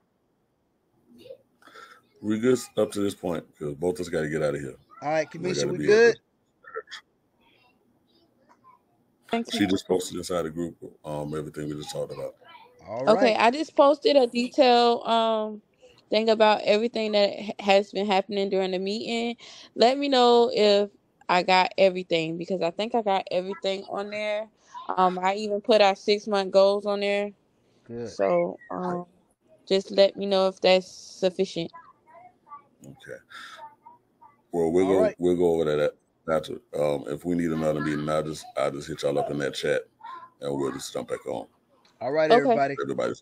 We good up to this point because both of us got to get out of here. All right, We Kamisha, we be good? Thank She just posted inside the group um everything we just talked about. All Okay, right. I just posted a detailed um thing about everything that has been happening during the meeting. Let me know if I got everything because I think I got everything on there. Um, I even put our six month goals on there. Good. So um, just let me know if that's sufficient. Okay. Well, we'll All go right. we'll go over that after. Um, if we need another meeting, I'll just I'll just hit y'all up in that chat and we'll just jump back on. All right, Okay. everybody. Everybody's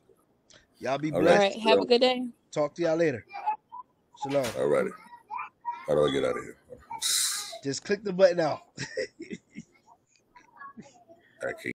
Y'all be all All right. blessed. right. Have a good day. Talk to y'all later. Shalom. All righty. How do I get out of here? Just click the button off. I can't.